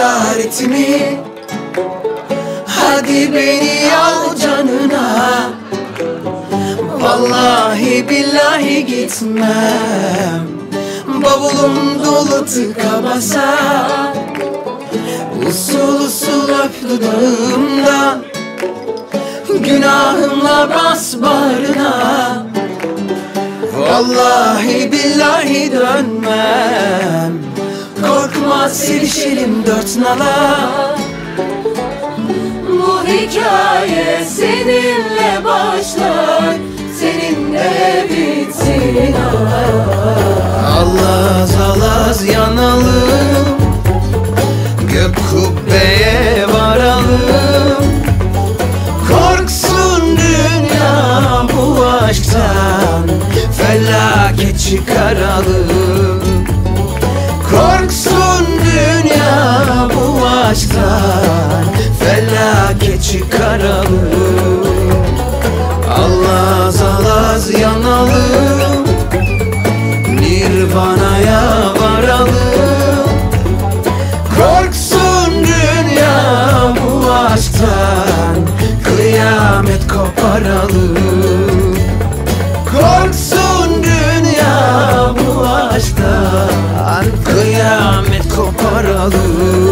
cesaretimi Hadi beni al canına. Vallahi billahi gitmem. Bavulum dolu tıka basa. Usul usul öp dudağımdan Günahımla bas bağrına. Vallahi billahi dönmem Korkma sevişelim dört nala. Bu hikaye seninle başlar Seninle bitsin Allaz alaz yanalım Gök kubbeye varalım. Korksun dünya bu aşktan Felaket çıkaralım bu aşktan Felaket çıkaralım. Allaz alaz yanalım Nirvana'ya varalım. Korksun dünya bu aşktan Kıyamet koparalım aşktan Kıyamet koparalım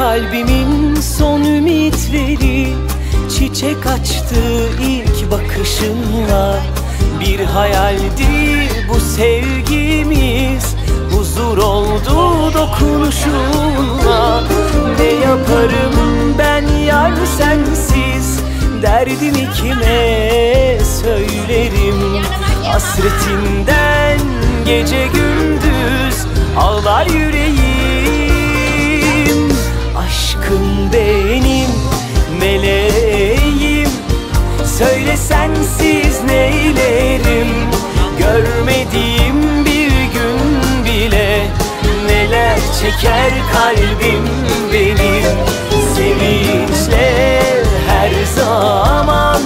kalbimin son ümitleri Çiçek açtı ilk bakışınla Bir hayaldi bu sevgimiz. Huzur oldu dokunuşunla. Ne yaparım ben yar sensiz? Derdimi kime söylerim. Hasretinden gece gündüz Ağlar yüreğim. Aşkım benim meleğim Söyle sensiz neylerim? Görmediğim bir gün bile Neler çeker kalbim benim? Sevinçle her zaman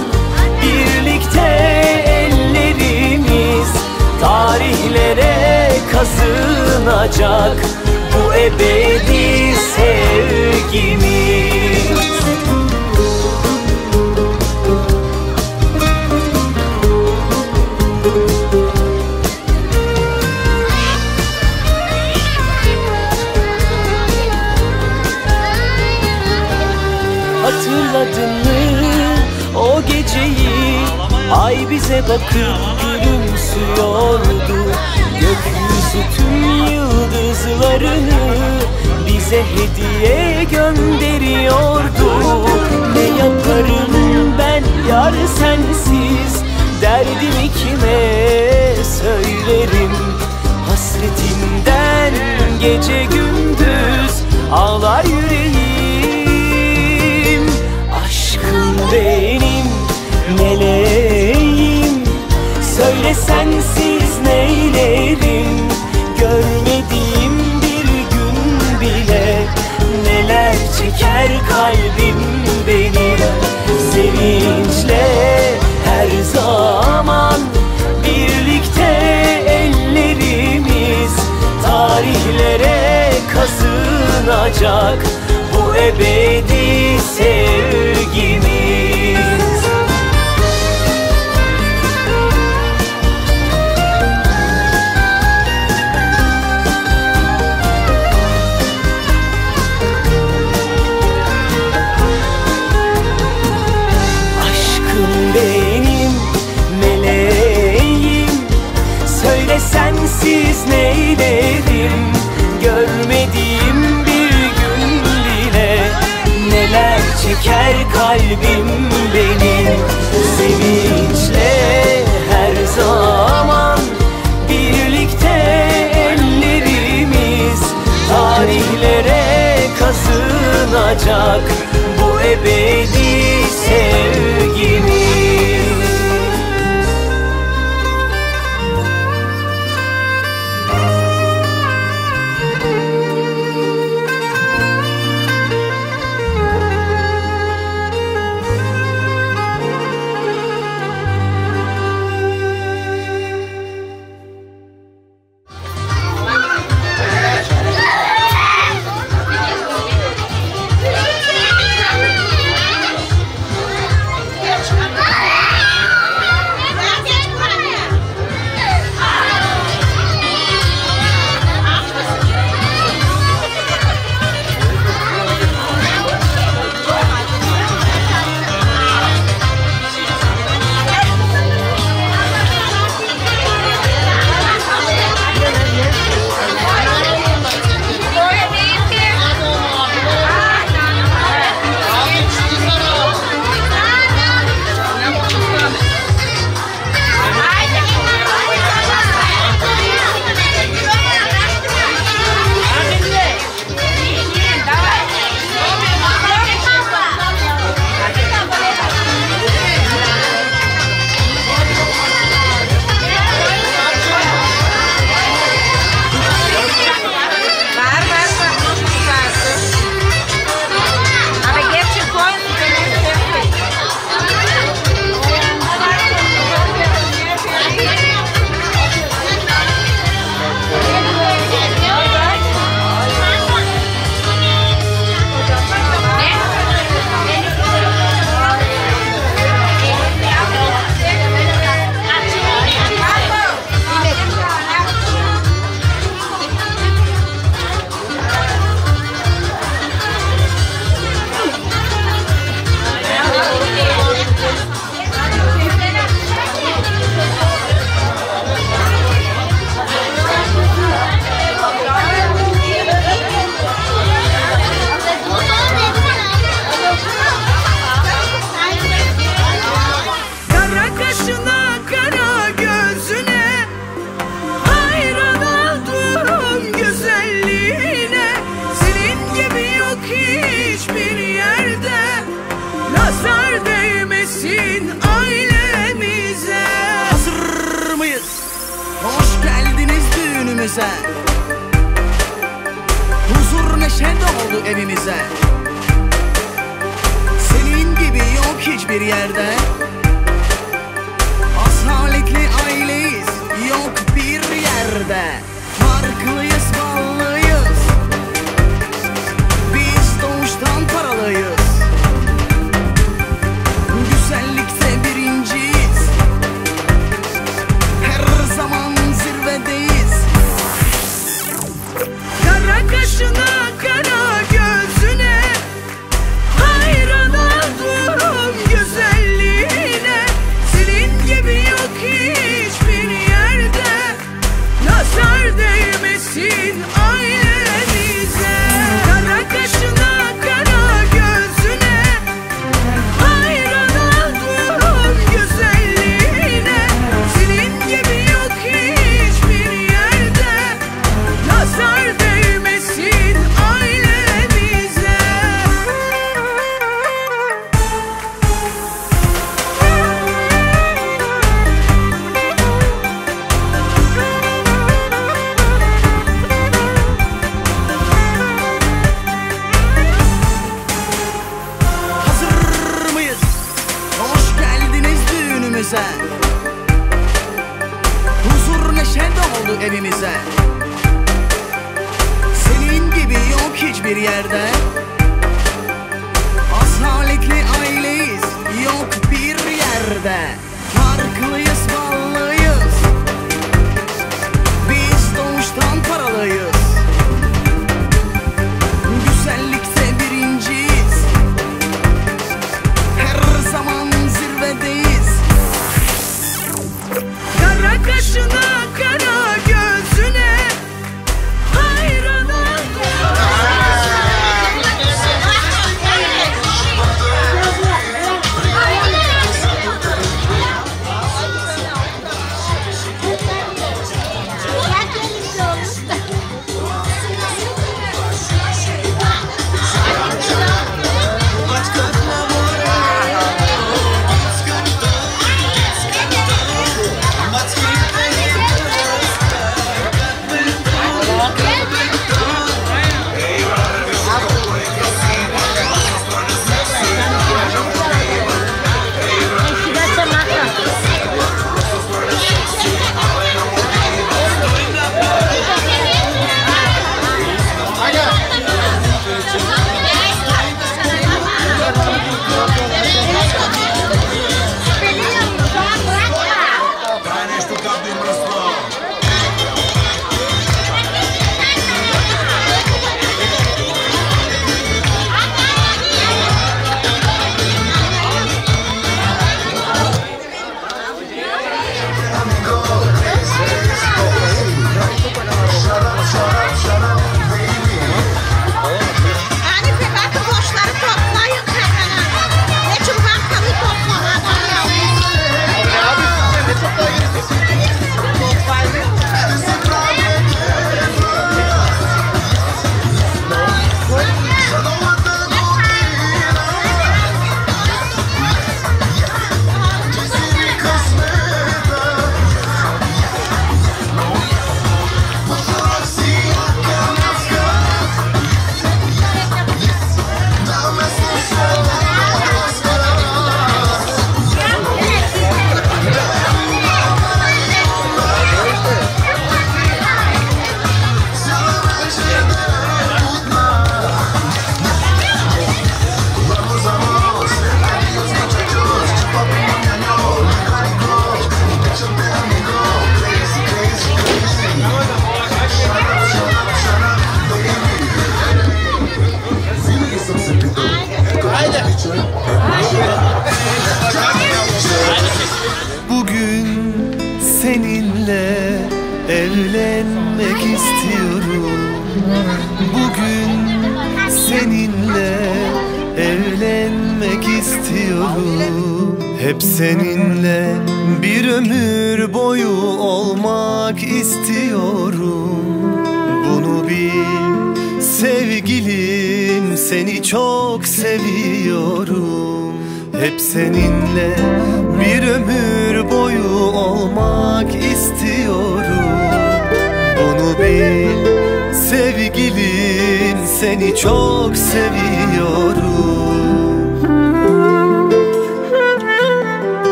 Birlikte ellerimiz Tarihlere kazınacak Bu ebedi sevgimiz Ay bize bakıp gülümsüyordu Gökyüzü tüm yıldızlarını Bize hediye gönderiyordu. Ne yaparım ben yar sensiz? Derdimi kime söylerim? Hasretimden gece gündüz Ağlar Söyle sensiz neylerim? Görmediğim bir gün bile Neler çeker kalbim benim Sevinçle her zaman Birlikte ellerimiz Tarihlere kazınacak. Bu ebedi sevgimiz kalbim benim. Sevinçle her zaman Birlikte ellerimiz Tarihlere kazınacak. Bu ebedi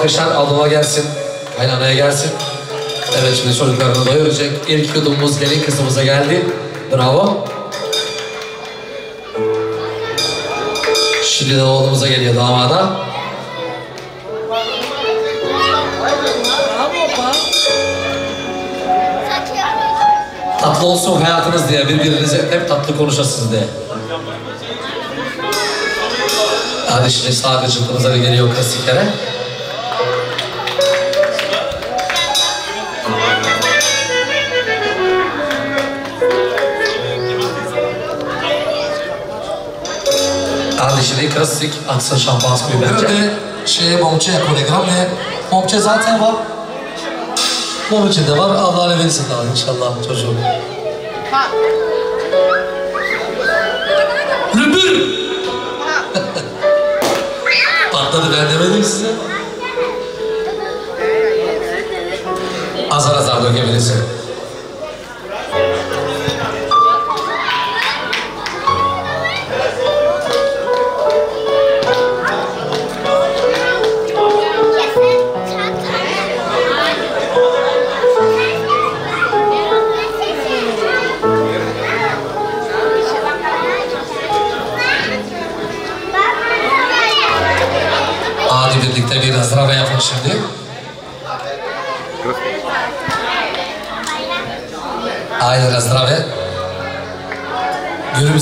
alkışlar ablama gelsin. Kaynanaya gelsin. Evet şimdi çocuklarını doyuracak. İlk yudumumuz gelin kızımıza geldi. Bravo. Şimdi de oğlumuza geliyor damada. Tatlı olsun hayatınız diye birbirinize hep tatlı konuşasınız diye. Hadi şimdi sağ gıcıklığınıza geliyor kasikere. Şimdi klasik atsa şampanskoyu bence. Böyle şey momça kolegram ve momça zaten var. Mum içinde var. Allah ne verirsin daha inşallah çocuğum. Lübür! Patladı ben demedim size. Azar azar dökebilirsin.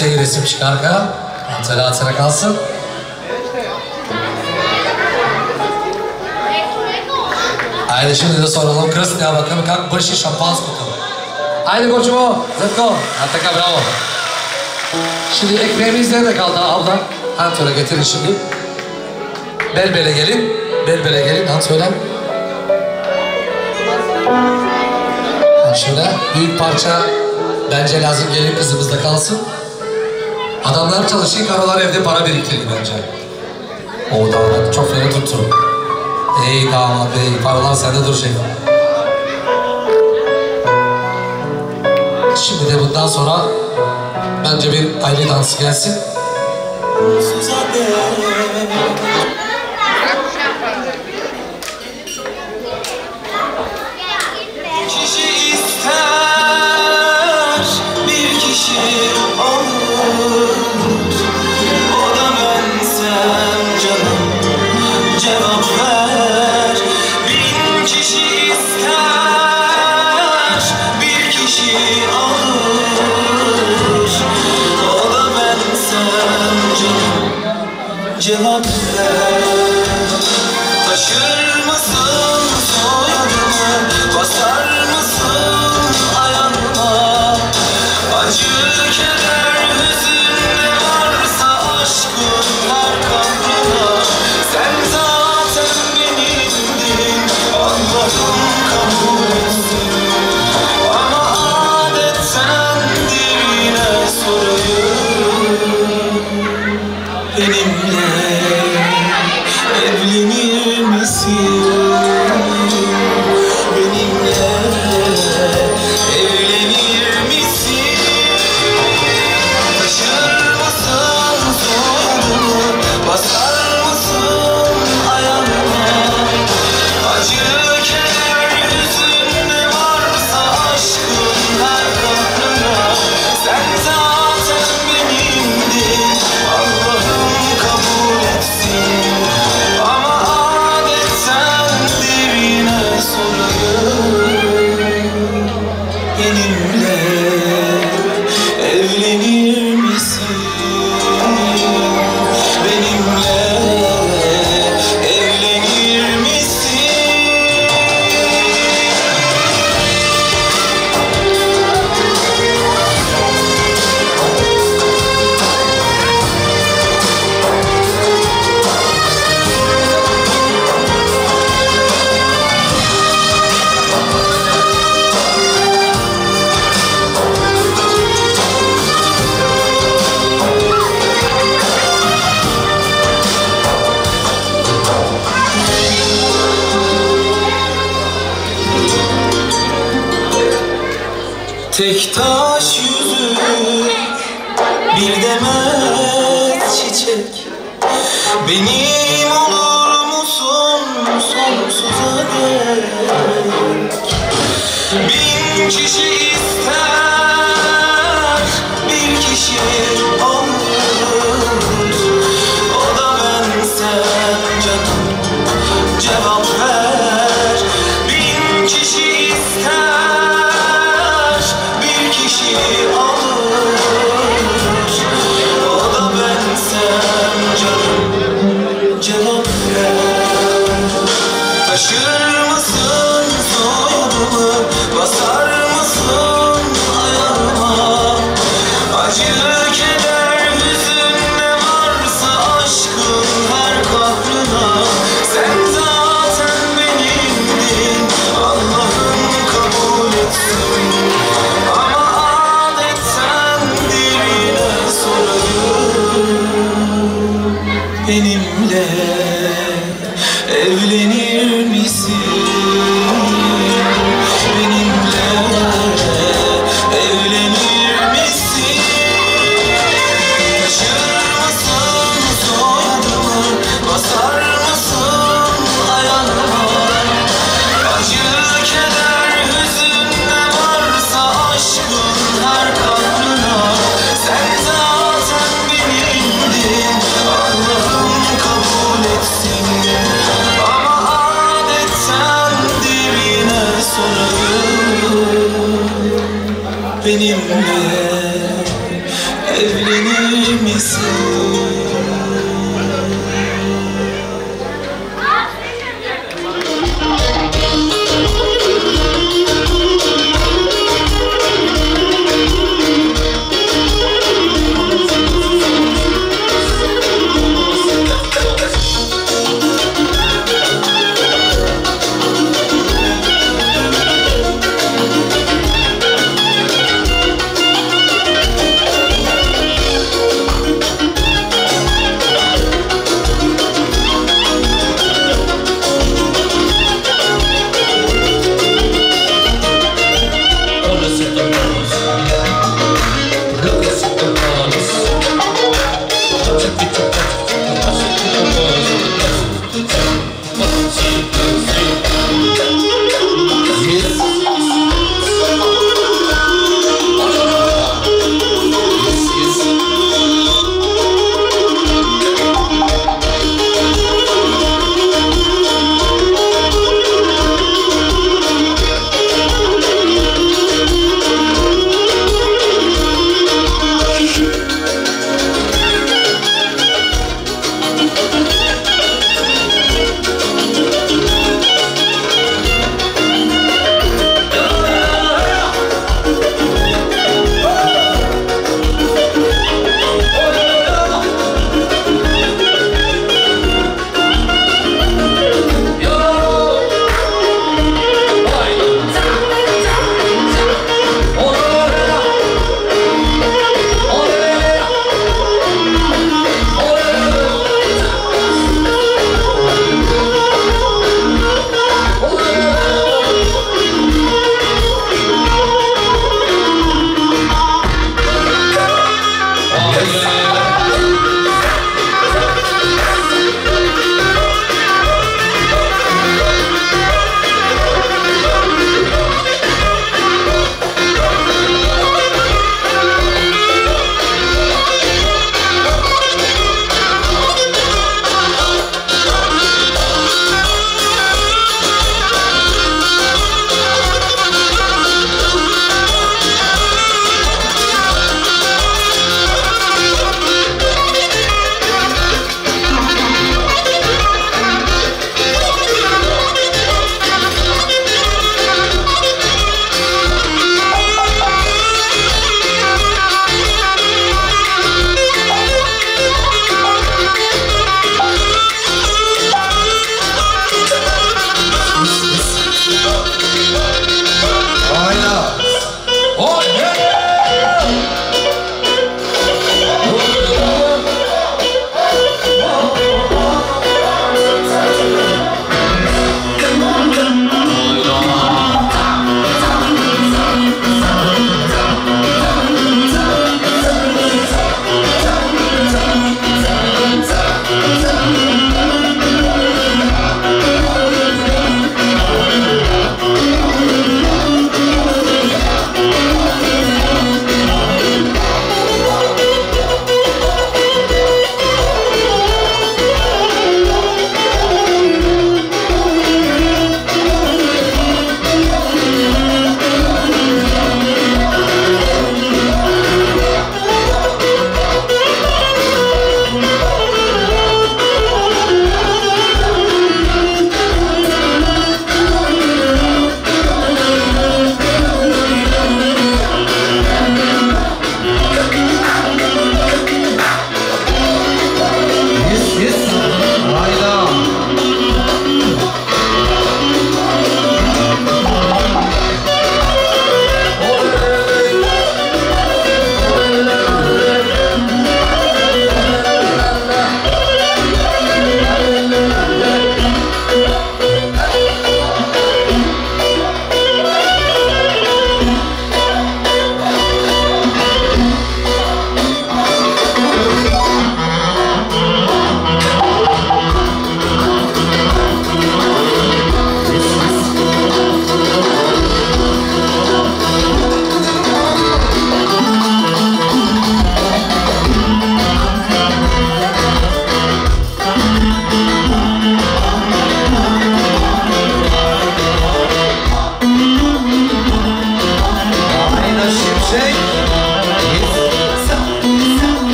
Gülümseyi resim çıkarka. Hatıra hatıra kalsın. Haydi şimdi de soralım Kristya bakalım как больше шампанского. Haydi koçum o. Let's go. Ataka bravo. Şimdi ekmeğimiz nerede kaldı abla? Anton'a getirin şimdi. Bel bele gelin. Bel bele gelin. Han söyle. Ha şöyle büyük parça bence lazım gelin kızımızda kalsın. Adamlar çalışıyor, karılar evde para biriktirir bence. O damat çok fena tuttu. Ey damat bey, paralar sende dur şey. Şimdi de bundan sonra bence bir aile dansı gelsin. Benim olur musun? Sonsuza dek. Bin kişi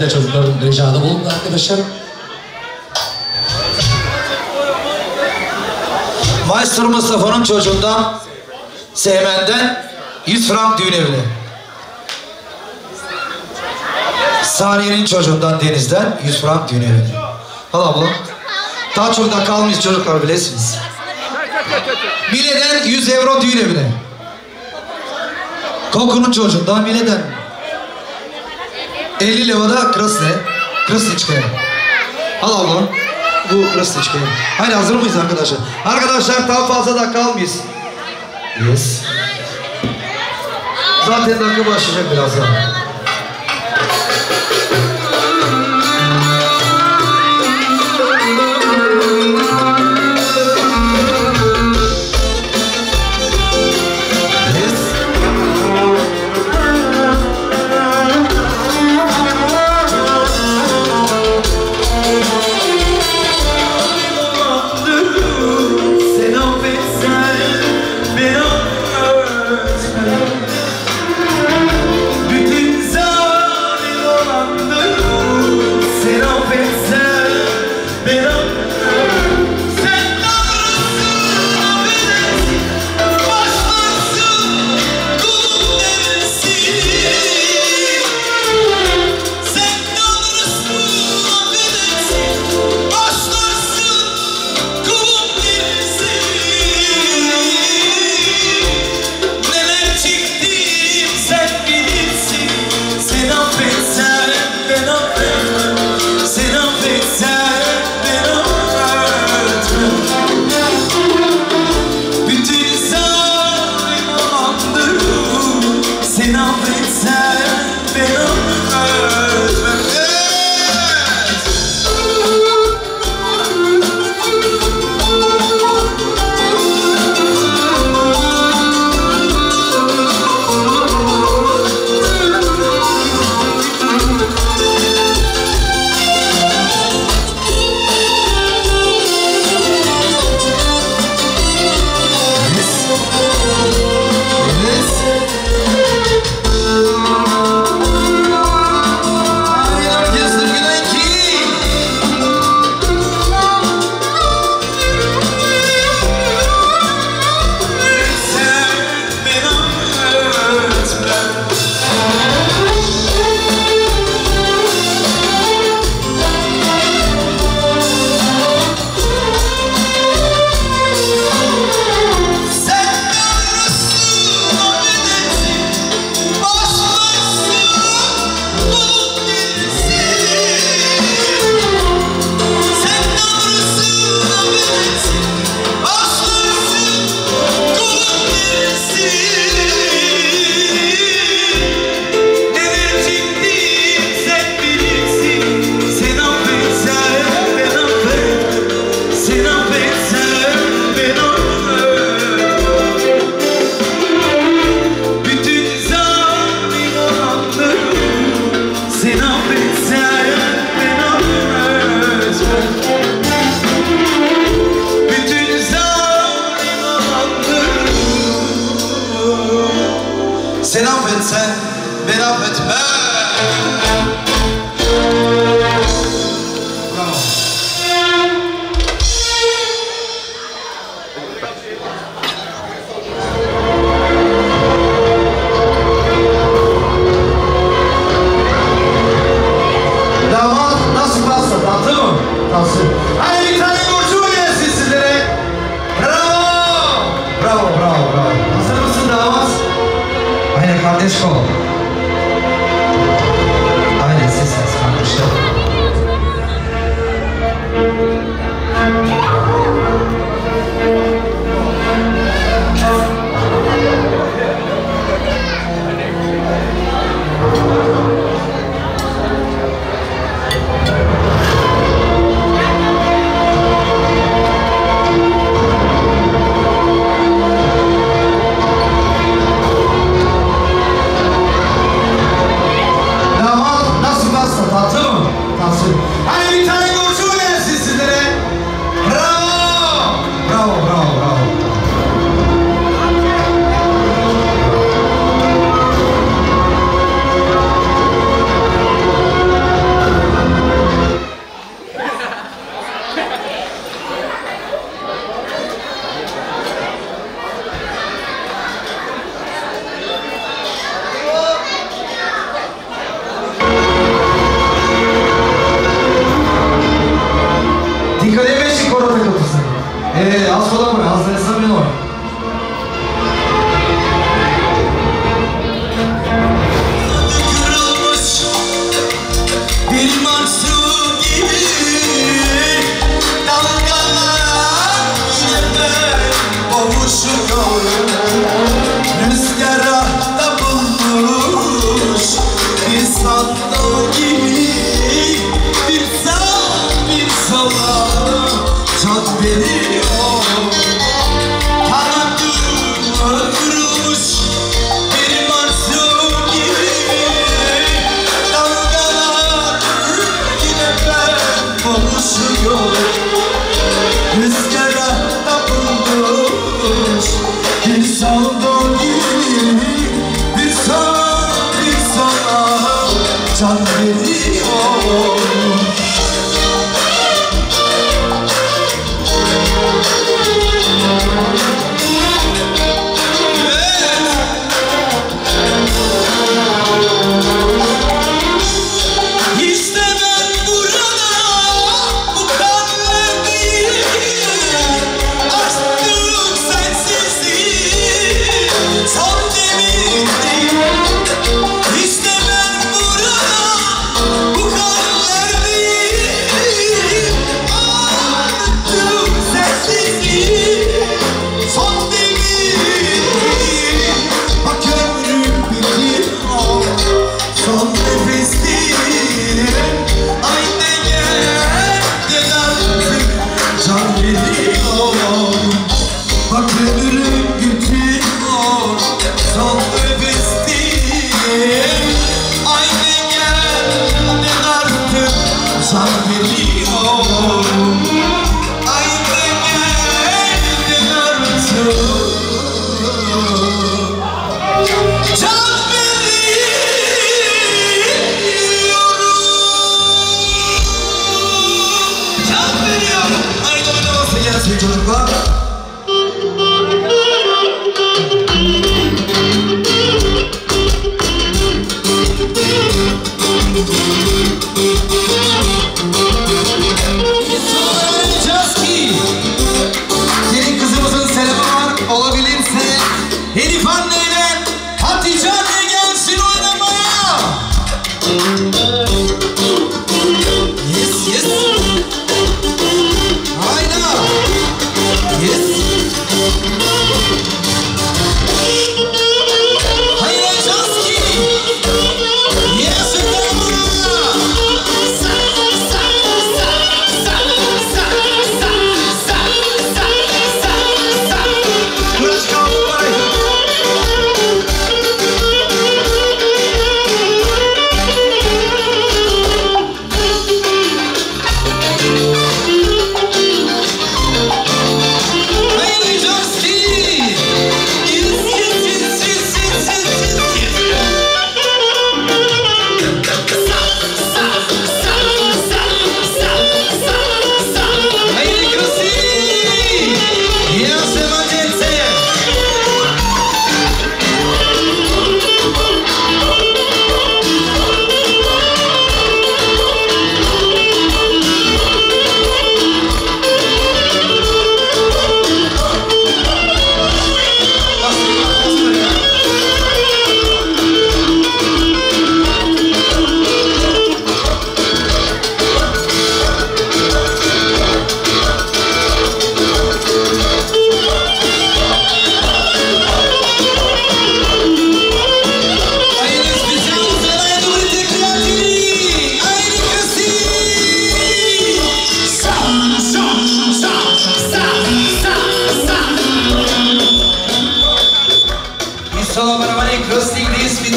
özellikle çocukların ricada bulundu arkadaşlar. Maestro Mustafa'nın çocuğundan Seymen'den 100 frank düğün evine. Saniye'nin çocuğundan Deniz'den 100 frank düğün evine. Al abla. Daha çok da kalmış çocuklar bilesiniz. Mile'den 100 euro düğün evine. Koku'nun çocuğundan Mile'den Или левада красне. Красniçkaya. Al ablam. Bu krasniçkaya. Haydi hazır mıyız arkadaşlar? Arkadaşlar daha fazla da kalmayız. Yes. Zaten dakika başlayacak birazdan. Sen affetsen ben affetmem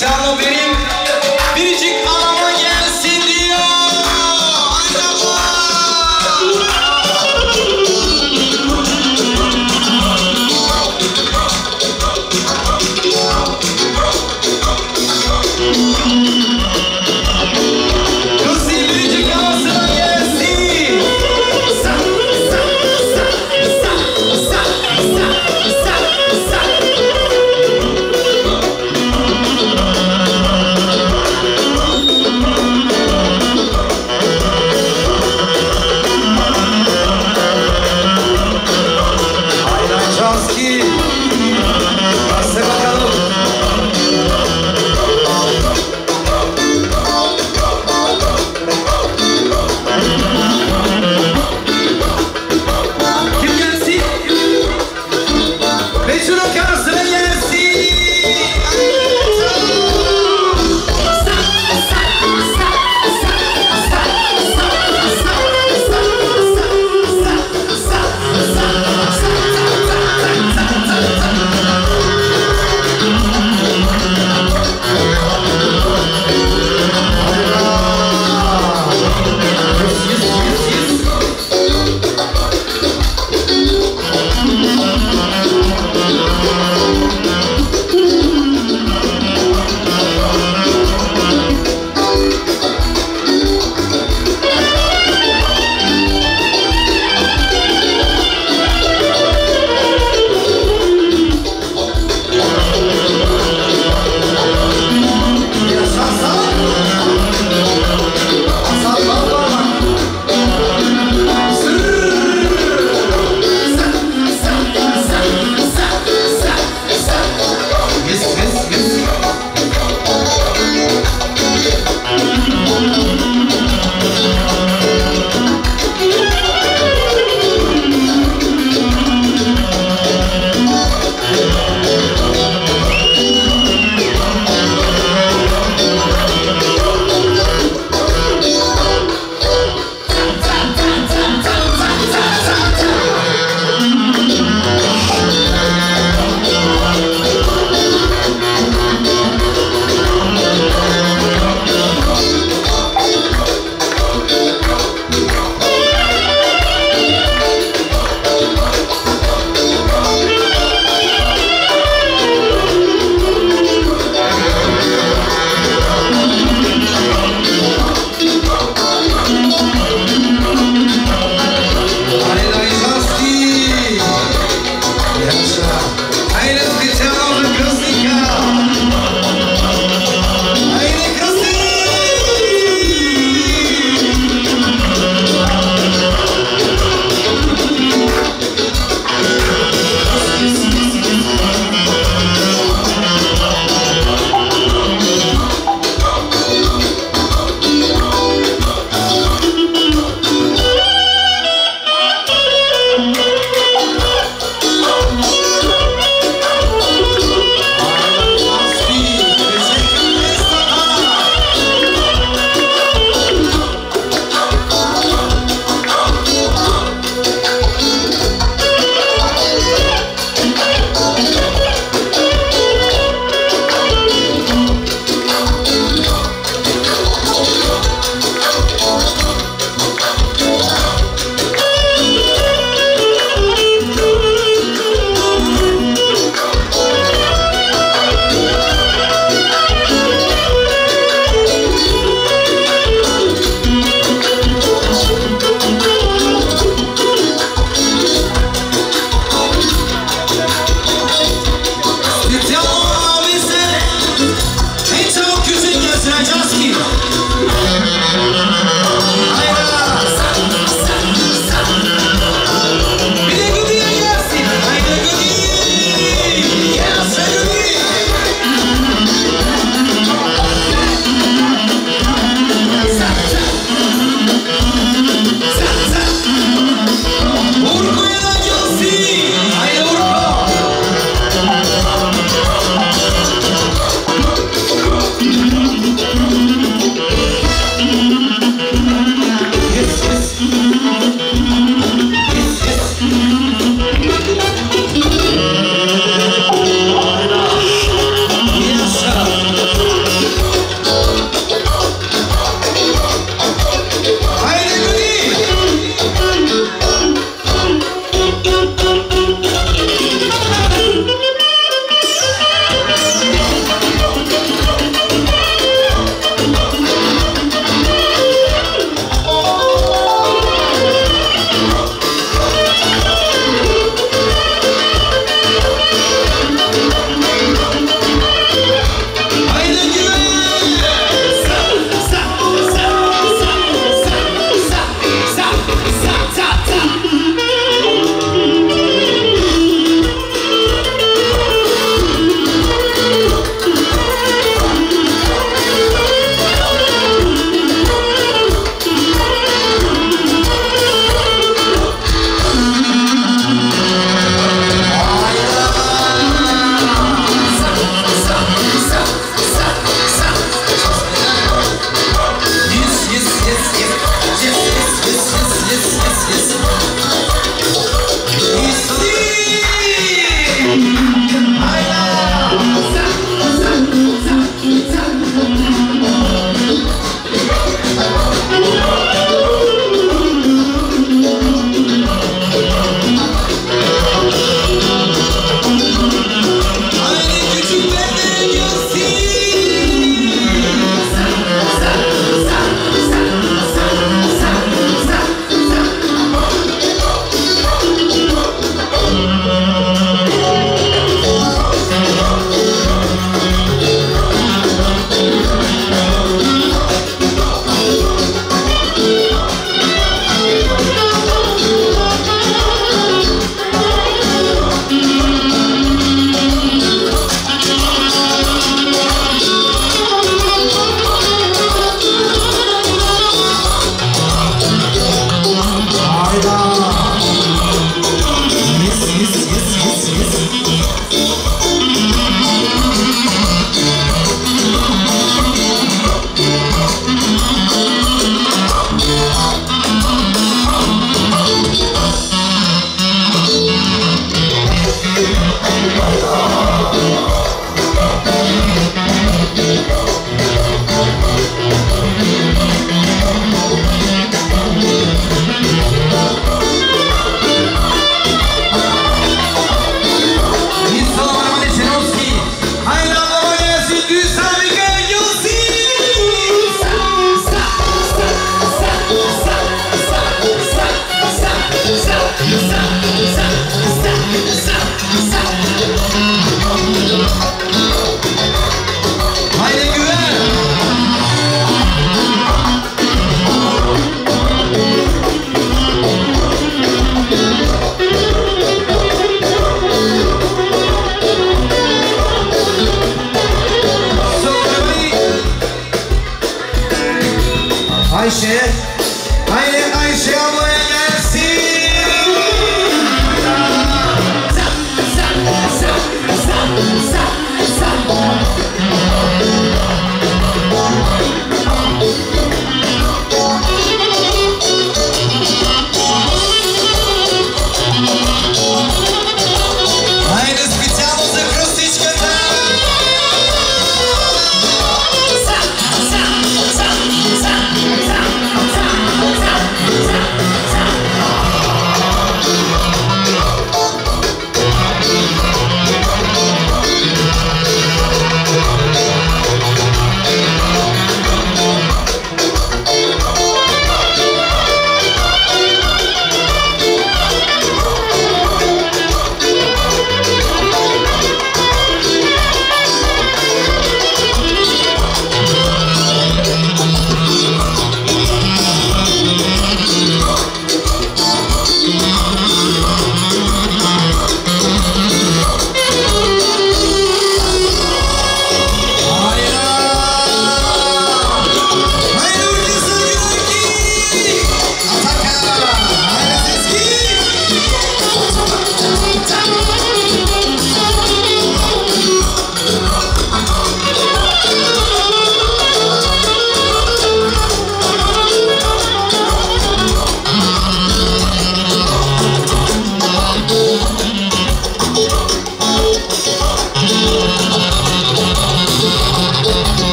Canla benim. Biricik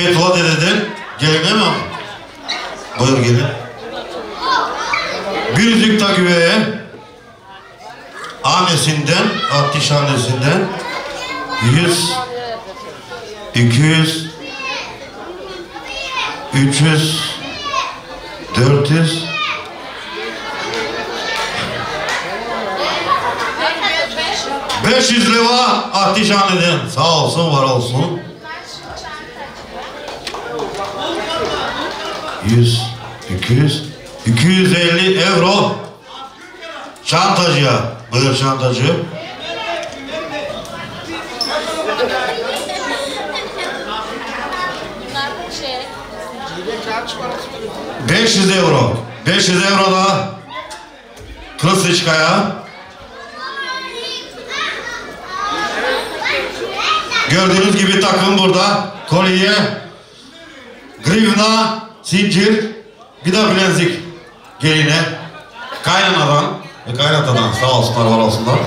Betula dededen, geline mi? Buyur gelin. Bir yüzük yüz, iki yüz, üç yüz, dört yüz, Beş yüz lira Ahtişhane'den sağ olsun var olsun. Yüz, iki yüz, iki yüz elli euro çantacıya. Buyur çantacı. Beş yüz euro. Beş yüz euro da Kılıçlıçkaya. Gördüğünüz gibi takım burada. Kolye, grivna, zincir, de bilezik geline. Kaynanadan ve kaynatadan sağ olsunlar var olsunlar.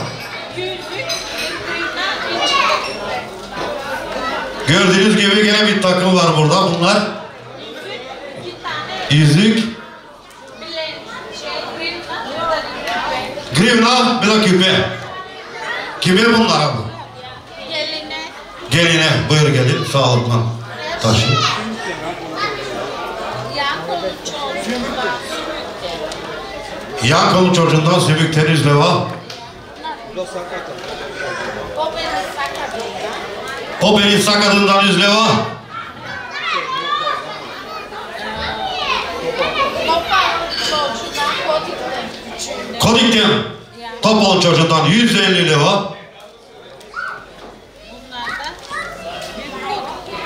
Gördüğünüz gibi gene bir takım var burada. Bunlar yüzük, grivna bir de küpe. Kime bunlar abi? Geline. Geline buyur gelin sağlıkla taşı. Yakın Yan kolu çocuğundan sümük teniz leva. O beni sakatlayacak. O benim sakatından yüz leva. Kodik'ten Topal çocuğundan 150 leva. Bunlar da büyük kodik.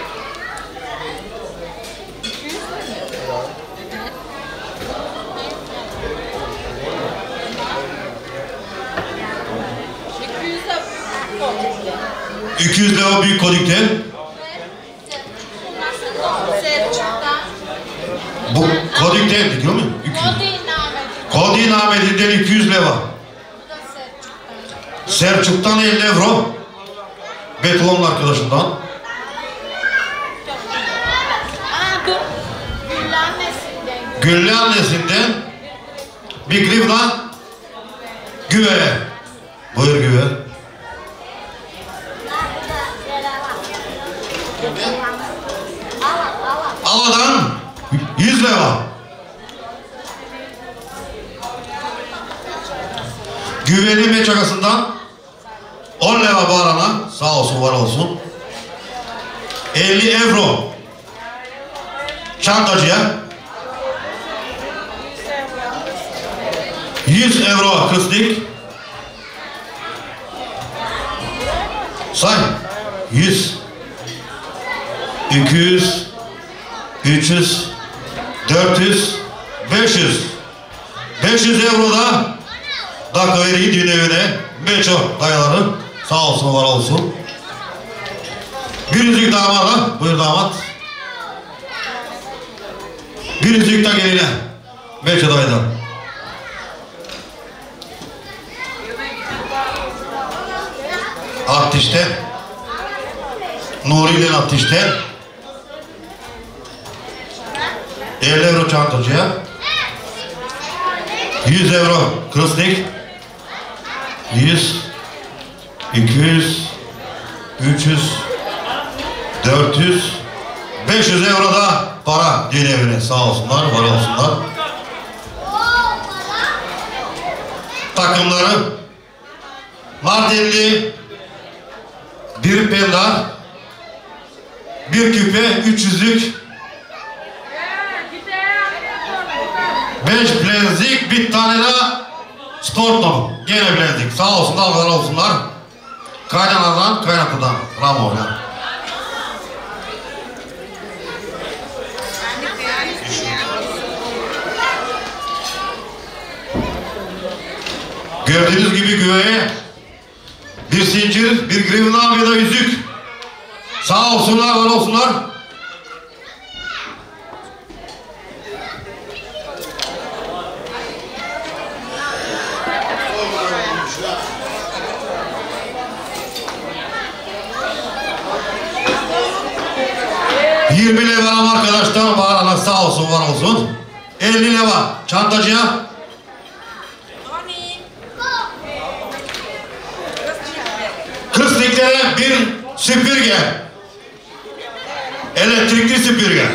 İki yüz de büyük kodikte. 200 leva büyük Kodik'ten. Bu Kodik'ten musun? 200. Kodi Namedi'den 200 leva. Bu da Selçuk'tan. Selçuk'tan 50 euro. Betulon'un arkadaşından. Güllü annesinden bir grivna güveye. Buyur güve. Aladan 100 leva. Güvenin meçakasından 10 leva bağırana sağ olsun var olsun. 50 euro çantacıya 100 euro kıstık. Say. 100 200 300 400 500 500 euro da dakika veriyi düğün evine. Meço dayıları sağ olsun var olsun. Yüzük damada. Buyur damat. Yüzük de geline. Meço dayıdan. Artiste. Nuri ile Artiste. 50 euro çantacıya. 100 euro. Krısnik. 100 200 300 400 500 euro da para düğün evine. Sağ olsunlar var olsunlar. Takımları. Mardinli. Bir pendar bir küpe üç yüzlük beş bilezik bir tane de spor topu. Gene bilezik. Sağ olsunlar, var olsunlar. Kaynanadan, kaynatadan. Bravo ya. Gördüğünüz gibi güveye bir zincir, bir grivna bir de yüzük. Sağ olsunlar, var olsunlar. Yirmi levam arkadaşlar var Allah sağ olsun var olsun. 50 leva çantacıya. Kısliklere bir süpürge. Elektrikli süpürge.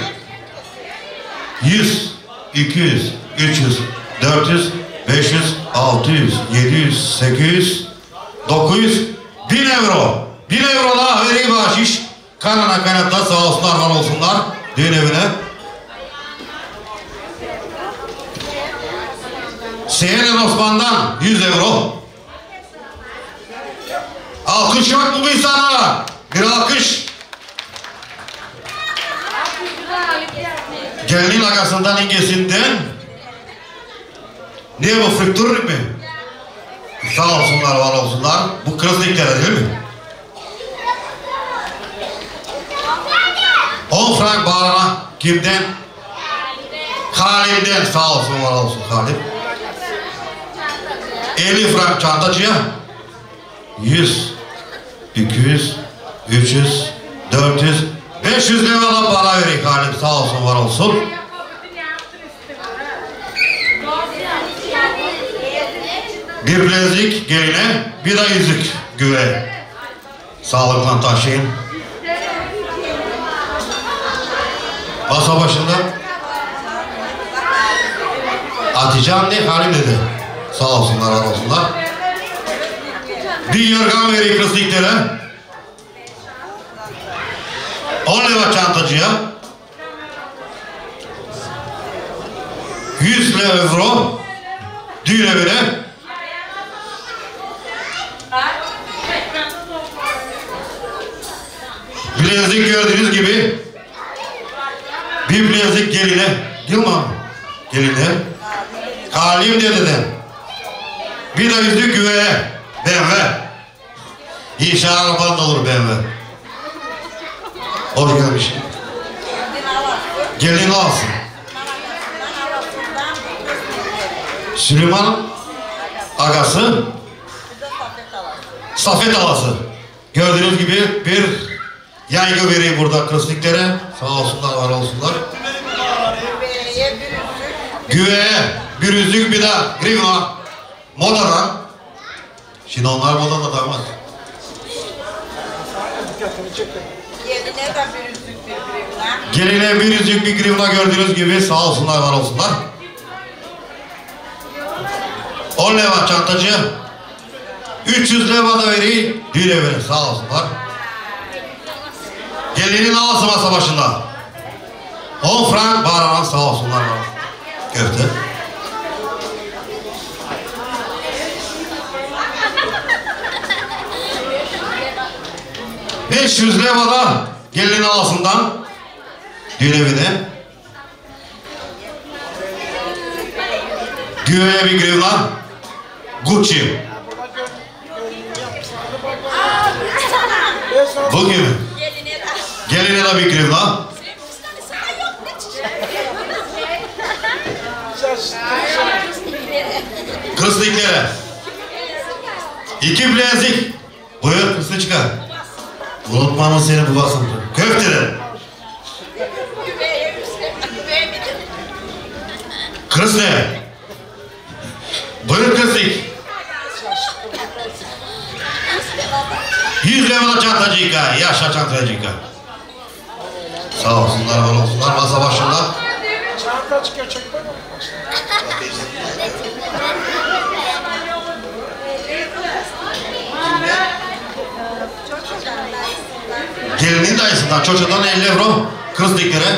100, 200, 300, 400, 500, 600, 700, 800, 900, 1000 euro. 1000 euro daha vereyim bahşiş. Kanana kanatta sağ olsunlar var olsunlar. Düğün evine. Seyren Osman'dan 100 euro. Alkış yok bu insanlara? Bir alkış. Gelinin akasından ingesinden. Niye bu fıktırır mi? Sağ olsunlar, var olsunlar. Bu kırızlıklara değil mi? 10 frank bağrına kimden? Halim'den sağ olsun var olsun Halim. 50 frank çantacıya. 100, 200, 300, 400, 500 lira da para verin Halim sağ olsun var olsun. Bir bilezik geline, bir de yüzük güve. Sağlıkla taşıyın. Masa başında Hatice anne Halim dedi. Sağ olsunlar, var olsunlar. Bir yorgan verin kızlıklara. 10 lira çantacıya. 100 lira euro düğün evine. Bilezik gördüğünüz gibi bir bilezik geline, Yılmam geline, Halim dededen, bir de yüzük güveye, BMW. İnşallah araban da olur BMW. Hoş gelmiş. Gelin alsın. Süleyman agası Safet alası. Gördüğünüz gibi bir yaygı vereyim burada kısliklere. Sağ olsunlar, var olsunlar. Güveye bir yüzük bir de grivna modadan. Şimdi onlar modada damat. Yerine de bir yüzük birbirine. Geline bir yüzük bir grivna gördüğünüz gibi sağ olsunlar, var olsunlar. 10 leva çantacı. 300 leva da vereyim. Bir evine sağ olsunlar. Gelinin ağası masa başında. 10 frank bağıran sağ olsunlar. Köfte. Beş yüz leva da gelinin ağasından düğün evine. Güveye bir grivna. Gucci. Bu de bir grivna. Kızlıklara. İki bilezik. Buyur kızlı çıkar. Unutmamın seni bu basın. Köfteden. Kız ne? Buyur kızlık. Yüz levada çantacıka. Yaşa çantacıka. Sağ olsunlar, var olsunlar. Masa başında. Gelinin dayısından, çocuğundan 50 euro kızlıklara.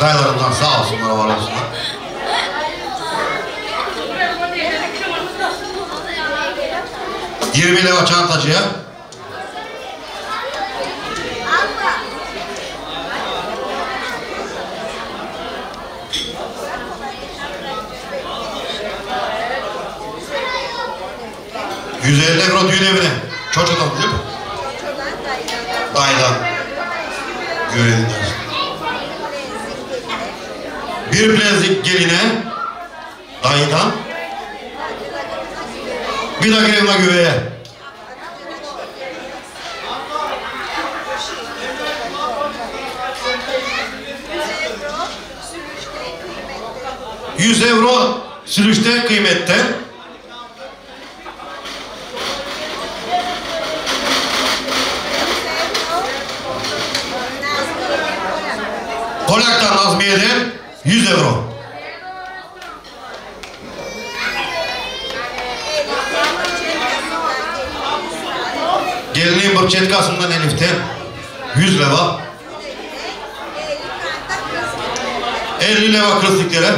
Dayılarından sağ olsunlar, var olsunlar. Yirmi leva çantacıya. Yüz elli euro düğün evine. Çocuktan değil mi? Dayıdan. Görevliler. Bir bilezik geline. Dayıdan. Bir de grevna güveye. Yüz euro sürüşte kıymette. Polak'tan Nazmiye'den 100 euro. Gelinin Burçetkası'ndan Elif'ten 100 leva. 50 leva kızlıklara.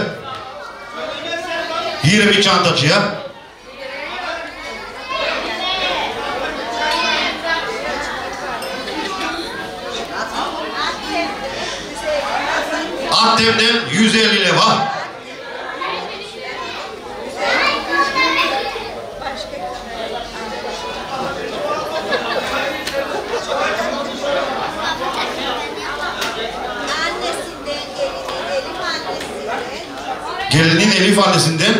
20 çantacıya. Antep'ten 150 leva. Gelinin Elif annesinden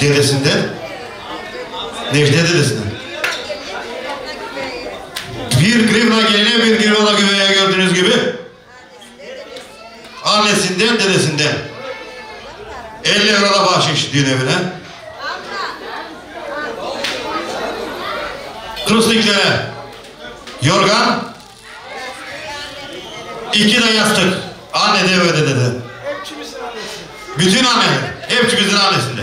dedesinden, Necde dedesinden. Bir grivna geline bir grivna güveye gördüğünüz gibi. Annesinden, dedesinden. 50 euro da bahşiş düğün evine. Kırıslıklara yorgan, iki de yastık. Anne de ve dede de. Bütün anne, hepimizin annesinde.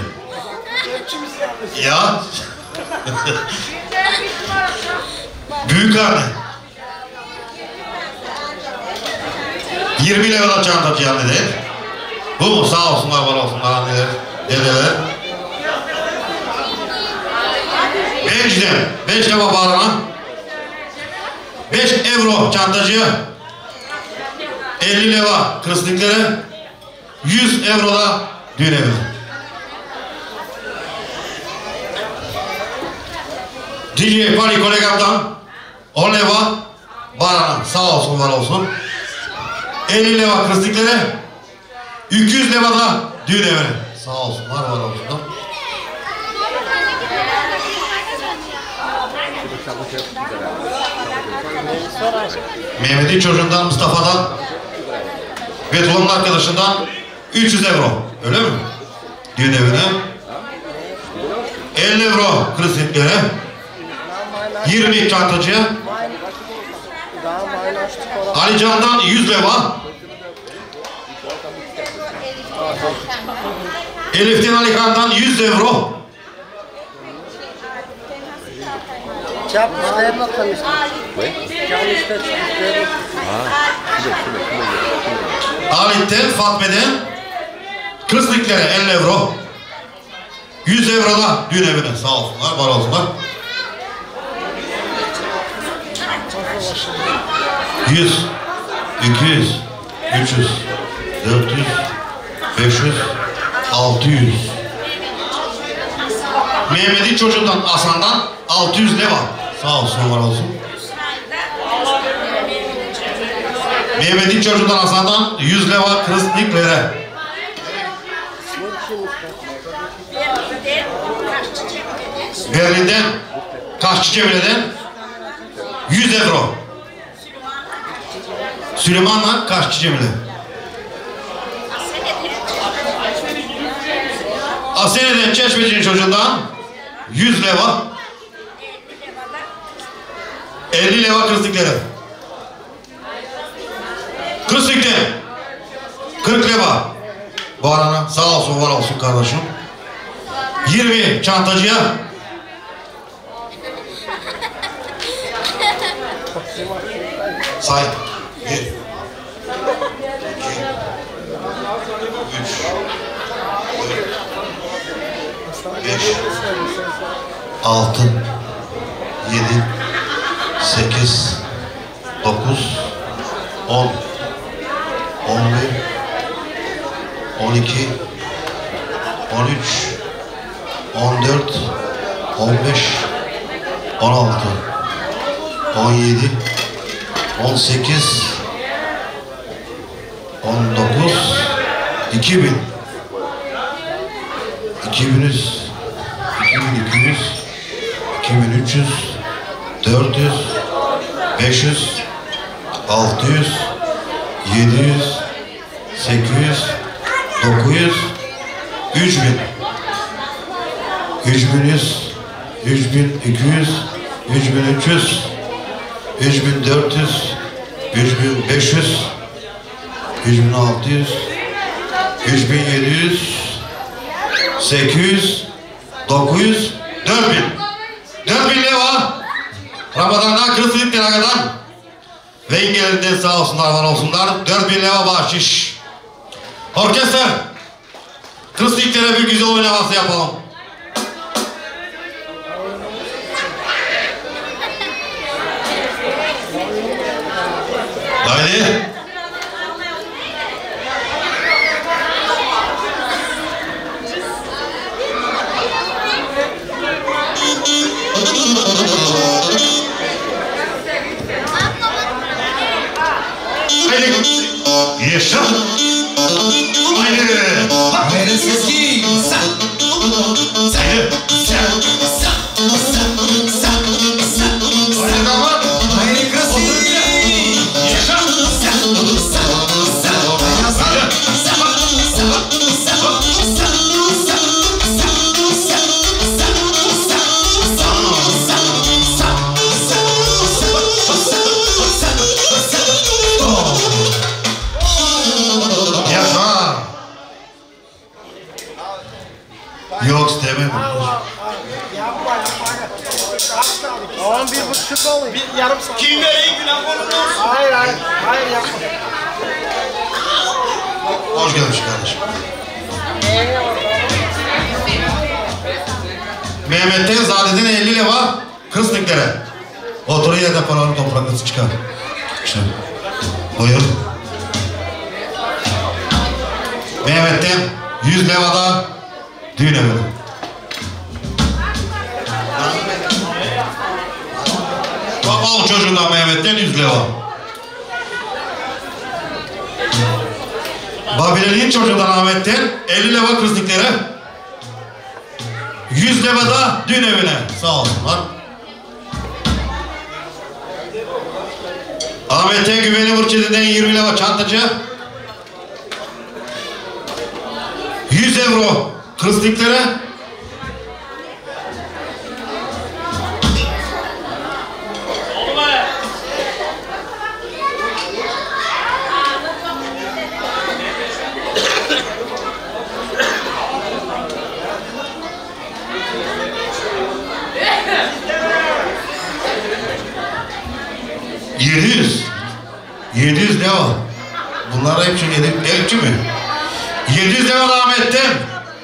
Ya. Büyük anne. 20 lira çantacı anne de. Bu mu? Sağ olsunlar, var olsunlar anneler, dedeler. Beşten, beş lira bağlama. Beş euro çantacıya. 50 leva kırıslıklara. 100 euro da düğün evi. DJ Pali kolegamdan 10 leva barana sağ olsun var olsun. 50 leva kırıslıklara. 200 leva da düğün evine. Sağ olsunlar var olsunlar. Mehmet'in çocuğundan Mustafa'dan ve Tuğan'ın arkadaşından 300 euro. Öyle mi? Düğün evine. 50 euro krisitlere. 20 çantacıya. Ali Can'dan 100 leva. Elif'ten Ali Kağan'dan 100 euro. Halit'ten, Fatme'den Kızlıklara 50 euro. 100 euro da düğün evine sağ olsunlar, var olsunlar. 100, 200, 300, 400, 500, 600. Mehmet'in çocuğundan Hasan'dan 600 lira. Sağ olsun var olsun. Mehmet'in çocuğundan Hasan'dan 100 lira kırıslık lira. Berlin'den Kaşçı Cemile'den 100 euro. Süleyman'la Kaşçı Cemile. Asene'den Çeşmeci'nin çocuğundan 100 leva. 50 leva kırıslıkları. Kırıslıklı. 40 leva. Bu arana sağ olsun var olsun kardeşim. 20 çantacıya. Say. 1 2 3 5 6 7 8 9 10 11 12 13 14 15 16 17 18 19 2000 2100 2200 2300 400 500 600 700 800 900 3000 3100 3200 3300 3400 3500 3600 3700 800 900 4000 4000 lira Ramazan'dan Kırısılık Tenaga'dan ve İngiliz'den sağ olsunlar var olsunlar. 4000 lira bahşiş. Orkestra. Kırısılıklara bir güzel oynaması yapalım Haydi. Haydi. Yaşa. Haydi. Mereski. Sen. Haydi. Haydi yarım saat. Kim veriyor günah konulur? Hayır hayır. Hayır yapma. Hoş gelmiş kardeşim. Mehmet'ten Zahid'in 50 lira kıslıklara. Oturun yerde paranın topraklısı çıkar. İşte. Buyur. Mehmet'ten 100 lira da düğün evi. Al çocuğuna Mehmet'ten 100 lira. Babileliğin çocuğundan Ahmet'ten 50 lira kızlıklara. 100 lira da dün evine. Sağ olsun lan. Ahmet'e güveni Burçedi'den 20 lira çantacı. 100 euro kızlıklara. 700. 700 ne o? Bunlar hepsi yedi, hepsi mi? 700 ne var Ahmet'ten?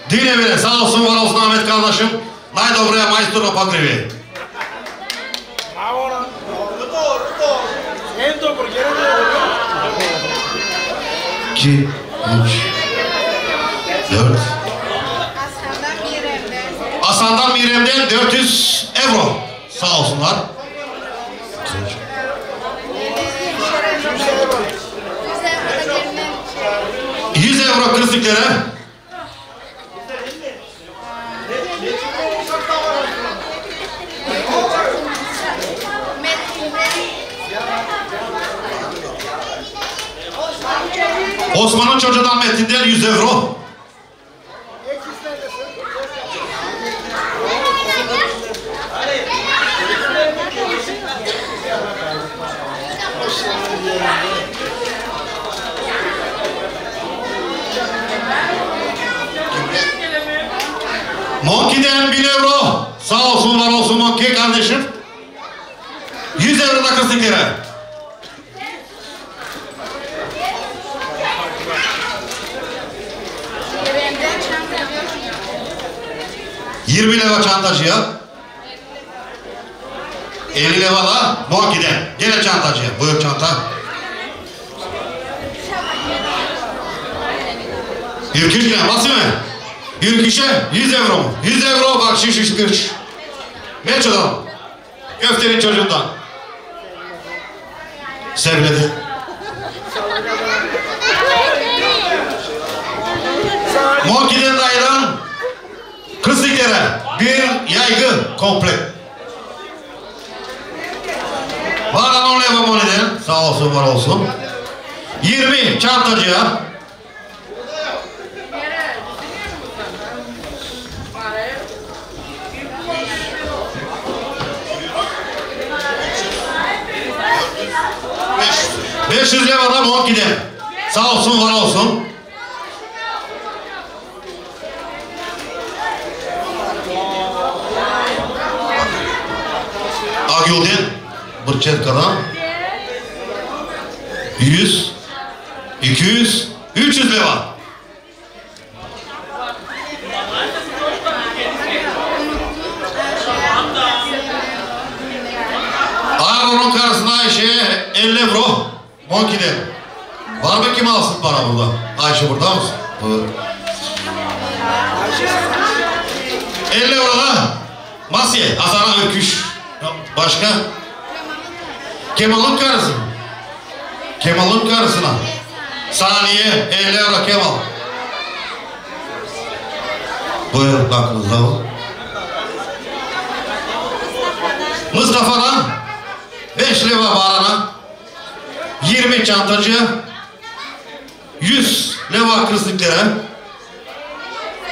Dile bile sağ olsun var olsun Ahmet kardeşim. Nay dobraya maestro pagrivi. Ki, üç, Hasan'dan Mirem'den 400 euro. Sağ olsunlar. 100 euro kırsiklere. Osman'ın çocuğundan Metin'den 100 euro. Monkey'den 1 euro. Sağ olsun var olsun Monkey kardeşim. 100 euro da kızlıklara. Yirmi leva çantacıya. Elli leva da Monkey'den. Gene çantacıya. Buyur çanta. Yürkürken basıyor mu? 100 kişi 100 euro mu? 100 euro bak şiş şiş bir. Meçodan. Köftenin çocuğundan. Sevledi. Monkey'den dayıdan kızlıklara bir yaygın komple. Var anonla yapamam Sağ olsun var olsun. 20 çantacıya 500 lira da Monkey'den. Sağ olsun var olsun. Agil'den Bırçetka'dan 100 200 300 lira. Ağrı'nın karşısına Ayşe'ye 50 euro Monkey'den. Var mı kim alsın para burada? Ayşe burada mısın? Buyur. 50 euro da Masye, Hasan'a öküş. Başka? Kemal'ın karısı. Kemal'ın karısına. Saniye 50 euro Kemal. Buyur aklınızda o. Mustafa'dan 5 leva barana 20 çantacı. 100 leva kızlıklara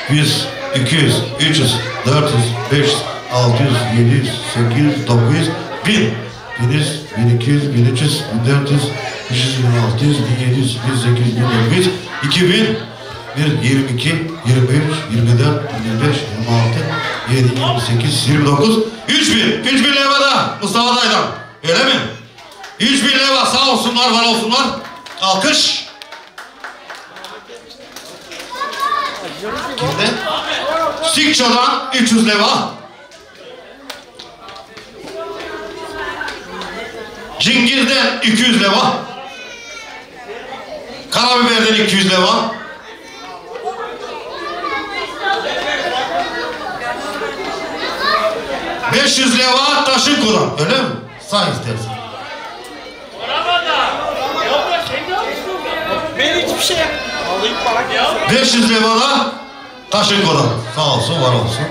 100, 200, 300, 400, 500, 600, 700, 800, 900, 1000, 1100, 1200, 1300, 1400, 1500, 1600, 1700, 1800, 1900, 2000, 1, 22, 23, 24, 25, 26, 7, 28, 29, 3000, 3000 leva da Mustafa Dayı'dan. Öyle mi? 3000 leva sağ olsunlar, var olsunlar. Alkış. Kimde? Sikça'dan 300 leva. Cingir'den 200 leva. Karabiber'den 200 leva. ...500 leva taşın kullan. Öyle mi? Say istersen. Ben hiçbir şey. Alayım para gelsin. 500 leva da taşın kodan. Sağ olsun, var olsun.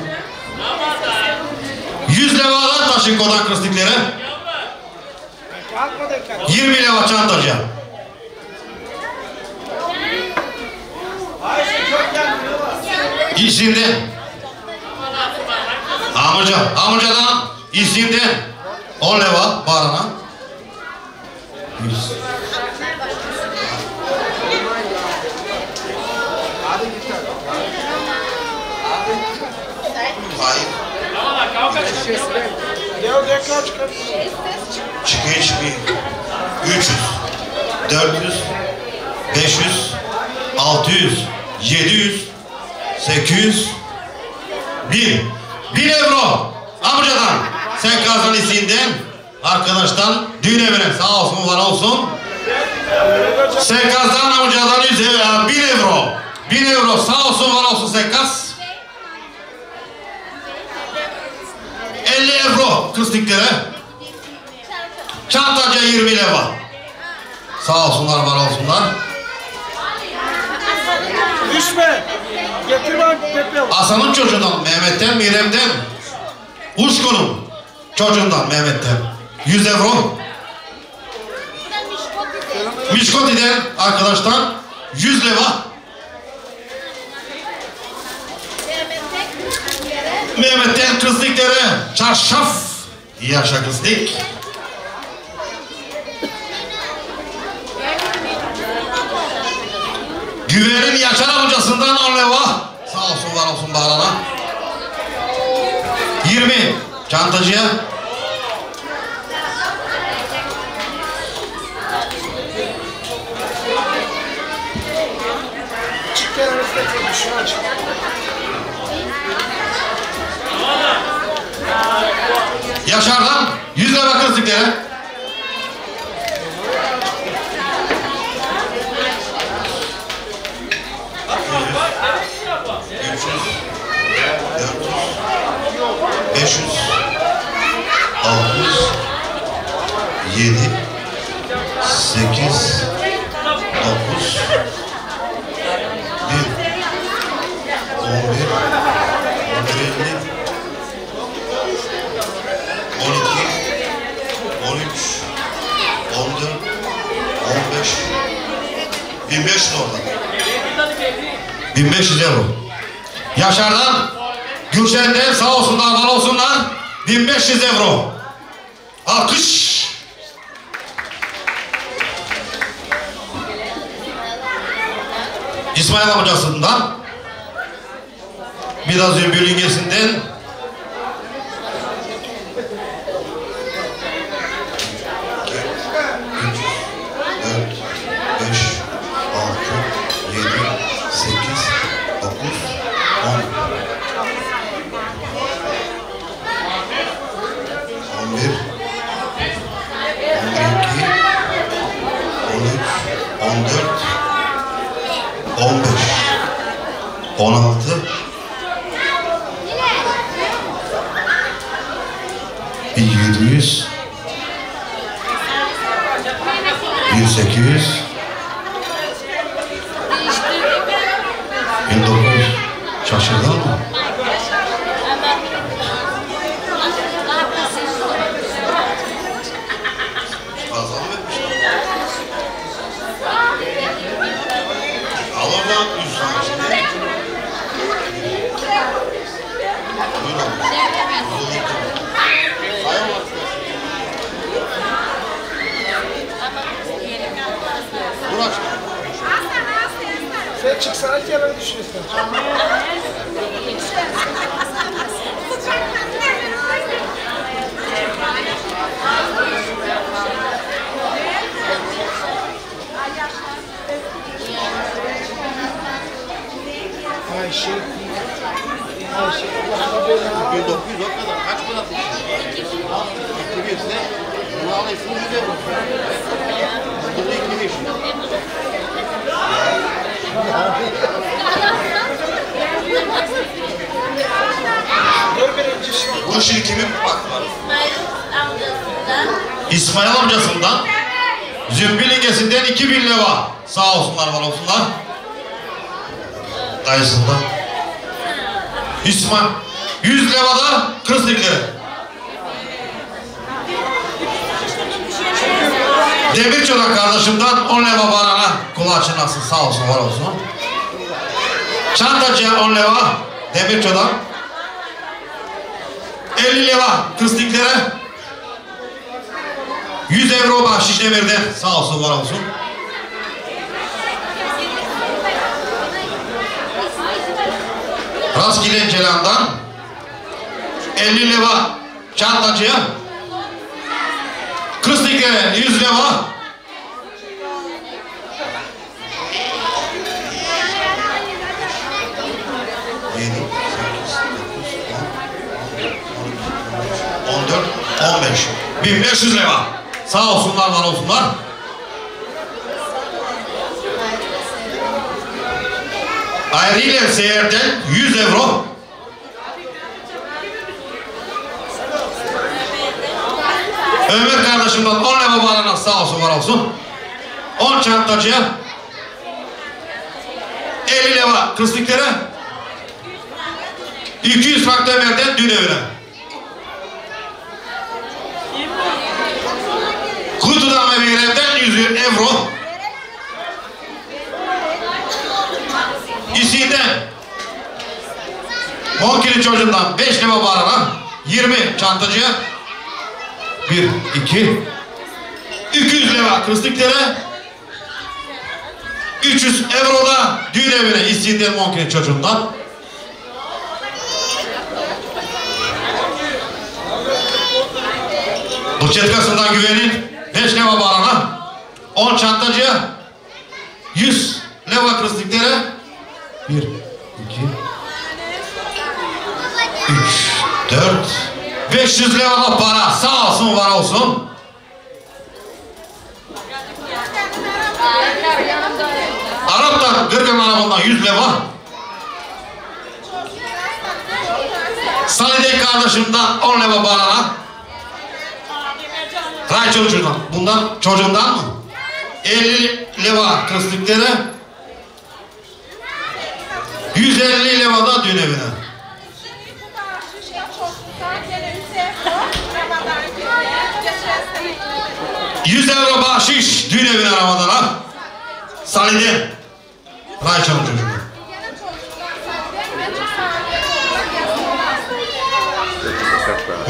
100 leva da taşın kodan kalk. 20 leva çantacı. Ayşe çok yanmıyor. İzinde. Amca, amcadan izinde 10 leva barana. 100. Hayır. Çıkıyor çıkıyor. 300, 400, 500, 600, 700, 800, 1000. 1000 euro amcadan. Sen kazan isimden arkadaştan düğüne veren sağ olsun var olsun. Sekaz'dan amcadan 100 euro, 1000 euro. 1000 euro sağ olsun var olsun Sekaz. 50 euro kıstıkları. Çantacıya 20 leva. Sağ olsunlar, var olsunlar. Düşme. Getir bak yapalım. Hasan'ın çocuğundan, Mehmet'ten, Mirem'den. Uşku'nun çocuğundan, Mehmet'ten. 100 euro. Mişkoti'den arkadaştan 100 leva. Mehmet'ten kızlıkları çarşaf. Yaşa kızlık. Güvenin Yaşar amcasından 10 leva. Sağ olsun var olsun bağlana. 20 çantacıya. Yaşar'dan 100 lira kızlıkları. Beş yüz, yüz, yedi, sekiz, dokuz, bir, on bir, on bir elli, 12, 13, 14, 15, 1500 orada. 1500 euro. Yaşar'dan, Gülşen'den sağ olsunlar, var olsunlar. 1500 euro. Alkış. İsmail amcasından, biraz bölgesinden dört, 1800 Sen çıksana kenara düşüyorsun. Ayşe. Ayşe. Allah belanı. 1900 o kadar. Kaç para tutmuş? 2000 ise bunu alırsın 100 euro. Burada 2500. Şimdi kimin bak var? amcasından İsmail amcasından Zümbül ingesinden 2000 leva. Sağ olsunlar var olsunlar. Dayısından. İsmail 100 leva da kızlıkları. Demir Çorak kardeşimden 10 leva barana kulağı çınlasın sağ olsun var olsun. Çantacıya 10 leva Demir Çorak. 50 leva kızlıkları. 100 euro bahşiş demirden sağ olsun var olsun. Rastgele Celan'dan 50 leva çantacıya Kıstıkere 100 leva Yedi, sekiz, dokuz, on, on dört, on beş. 1500 lira. Sağ olsunlar, var olsunlar. Ayrıca seyirden 100 euro. Ömer kardeşimden 10 leva bağlanan sağ olsun var olsun. 10 çantacıya 50 leva kıslıklara 200 frank da Ömer'den dün evine. Kutudan ve Meyrem'den 100 euro. İsinden Monkili çocuğundan 5 leva bağlanan 20 çantacıya 1, 2 200 leva kıslıklara 300 euro da düğün evine İstinden Monkili çocuğundan. Bıçetkasından güvenin 5 leva bağlanan 10 çantacıya 100 leva kıslıklara 1, 2 3, 4 500 lira para sağ olsun var olsun. Arap'tan Gırgın arabından 100 lira. Salide kardeşimden 10 lira bana. Ray çocuğundan. Bundan çocuğundan mı? 50 lira kıslıkları. 150 lira da düğün evine. 100 euro bahşiş düğün evine Ramazan ha. Salide. Rayçan'ın çocuğu.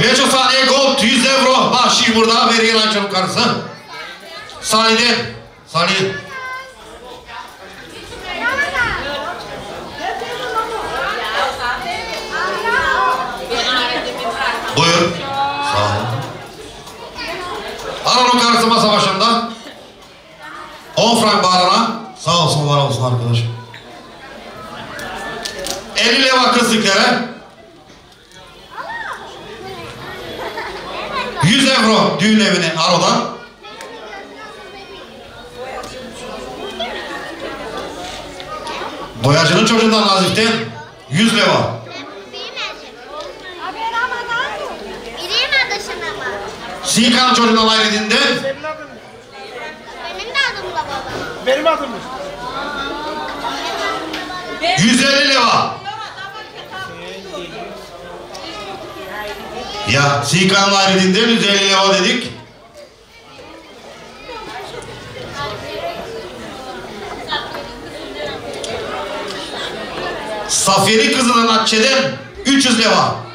Meço saniye gold 100 euro bahşiş burada veriyor Rayçan'ın karısı. Salide. Salide. Alalım karısı masa başında. 10 frank bağlana. Sağ olsun var olsun arkadaş. 50 leva kısıklara. 100 euro düğün evine Aro'dan. Boyacının çocuğundan Nazif'ten 100 leva. Sikan çocuğundan ayrıldığında Senin adın ne? Benim de adım da baba. Benim adım ne? 150 leva. Ya Sikan'ın ayrıldığında 150 leva dedik. Safiyeli kızının Akçe'den 300 leva.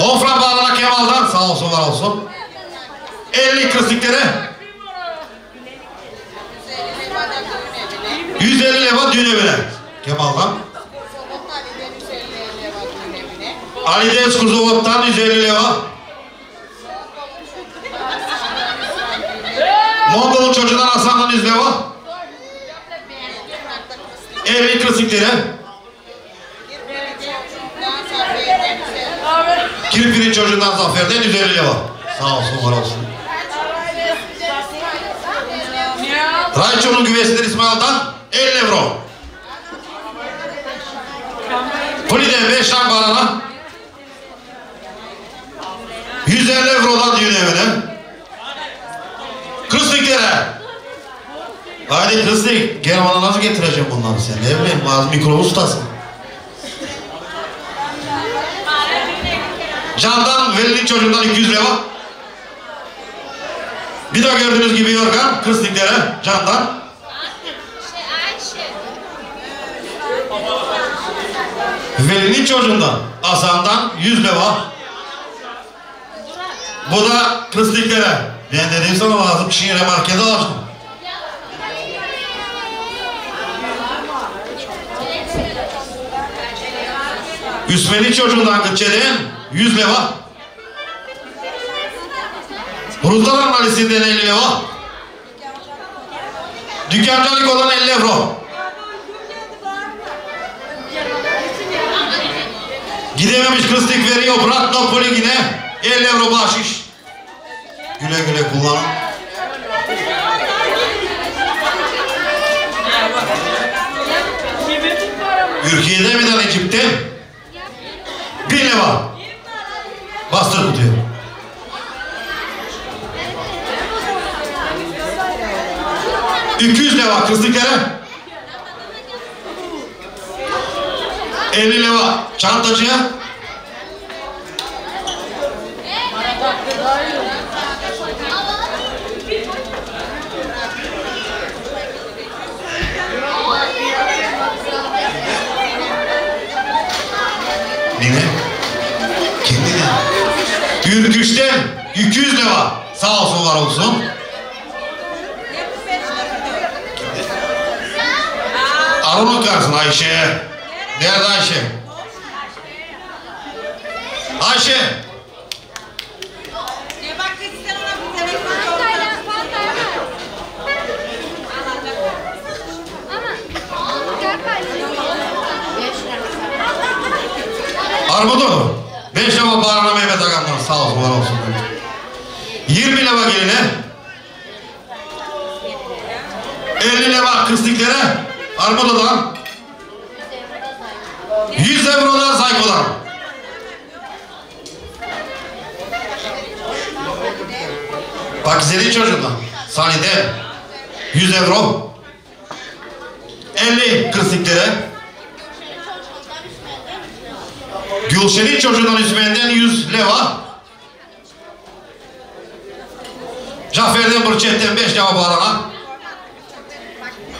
10 frank bağlana Kemal'dan sağ olsun var olsun. 50 kırsikleri. 150 leva düğün evine. Kemal'dan. Ali Deniz Kuzuvat'tan 150 leva. Mongol'un çocuğundan Hasan'dan 100 leva. 50 kırsikleri. Kirpi'nin çocuğundan Zafer'den 150 leva. Sağ olsun var olsun. Rayço'nun güvesinden İsmail'dan 50 euro. Poli'de 5 rank alana 150 eurodan düğün evine. Kıstıklara. Hadi kıstık. Gel bana nasıl getireceğim bunları sen? Ne bileyim bazı mikro ustasın. Candan Veli'nin çocuğundan 200 lira. Bir de gördüğünüz gibi yorgan kıstıklara candan. Veli'nin çocuğundan Hasan'dan 100 lira. Bu da kıstıklara. Ben dedim sana lazım Şiire markete alıştım. Üsmeli çocuğundan Gıtçe'den 100 leva. Ruzdalan Malisi'nden 50 leva. Dükkancılık olan 50 euro. Gidememiş kıstık veriyor. Bırak Napoli yine. 50 euro bahşiş. Güle güle kullan. Ülkede mi de Necip'te? Bir leva. Bastır kutuyu. İki yüz leva kızdı Kerem. Elli leva çantacıya. Nine. Ürküş'ten 200 leva. Sağ olsun var olsun. Arun'un karşısına Ayşe. Nerede Ayşe? Ayşe. Armudu. 5 leva bağrına Mehmet Agam'dan sağ olsun var olsun. 20 leva geline. 50 leva kıstıklara. Armudu'dan. 100 eurodan Zayko'dan. Bak senin çocuğundan. Sanide 100 euro. 50 kıstıklara. Gülşen'in çocuğundan Hüsmen'den 100 leva. Cafer'den Burçet'ten 5 leva bağlanan.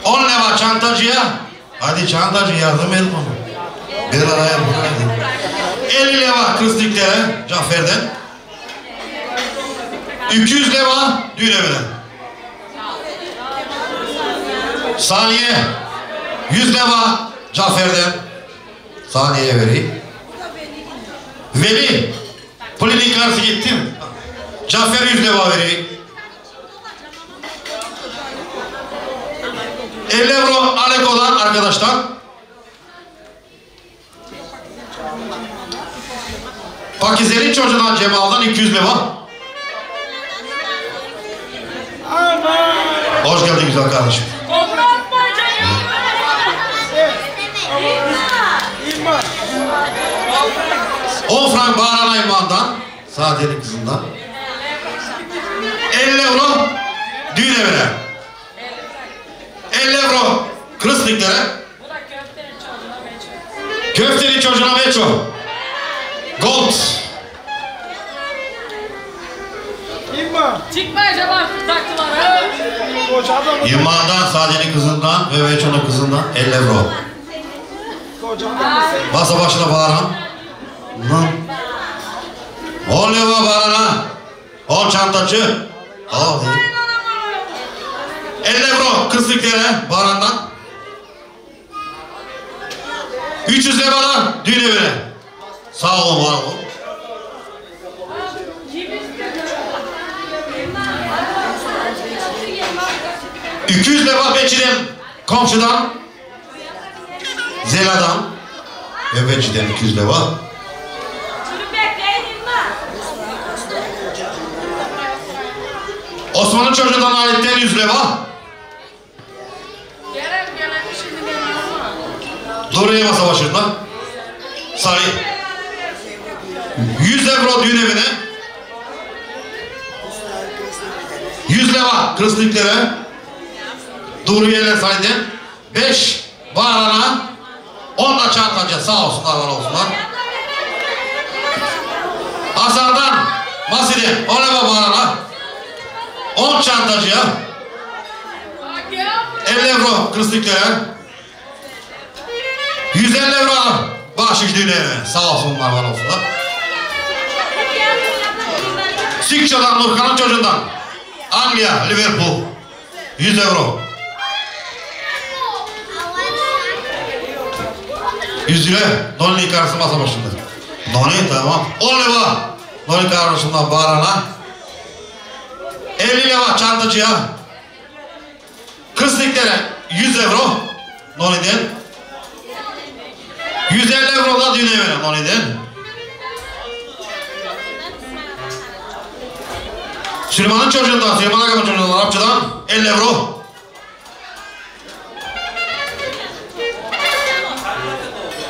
10 leva çantacıya. Hadi çantacı yardım et bana. Bir araya bırakın. 50 leva kızlıklara Cafer'den. 200 leva düğün. Saniye 100 leva Cafer'den. Saniye'ye vereyim. Veli Poli'nin karşı gittim. Cafer 100 leva vereyim. 50 euro Alek olan arkadaşlar. Pakize'nin çocuğundan Cemal'dan 200 leva. Hoş geldin güzel kardeşim. O frank Bağran Ayman'dan, Sadiye'nin kızından. 50 euro düğün evine. 50 euro Kırıslıklara. Köftenin çocuğuna Meço. Gold. Çıkmayacağım artık taktılar. İmandan, Sadiye'nin kızından ve Meço'nun kızından 50 euro. Masa başına bağıran. Lan. 10 lira bağırana. 10 çantacı. Al dedi. 50 euro kızlıklara bağırandan. 300 liradan düğün evine. Sağ olun var olun. ...200 lira Bekçi'den, komşudan... ...Zela'dan... ...ve Bekçi'den 200 lira... Osman'ın çocuğundan aletten 100 lira... Gelen gelen şimdi benim Doğruya masa başında. Sarı. 100 euro düğün evine. 100 lira kırıslıklara. Doğru yerler sayeden. 5 bağırana. 10 da çantacı. Sağ olsunlar var olsunlar. Hasan'dan Maside. 10 lira bağırana. 10 çantacıya. 50 euro kırıslıklara. 150 euro düğüne. Sağ olsunlar var olsunlar. Sikça'dan Nurkan'ın çocuğundan. Anglia, Liverpool. 100 euro. 100 lira. Nonli karısı masa başında. Nonli tamam. 10 lira. Nonli karısından bağırana. 50 lira çantacıya. Kısliklere 100 euro. Nonli'den. 150 euro da düğüne verin Nonli'den. Süleyman'ın çocuğundan, Süleyman Agam'ın çocuğundan, Arapçı'dan 50 euro.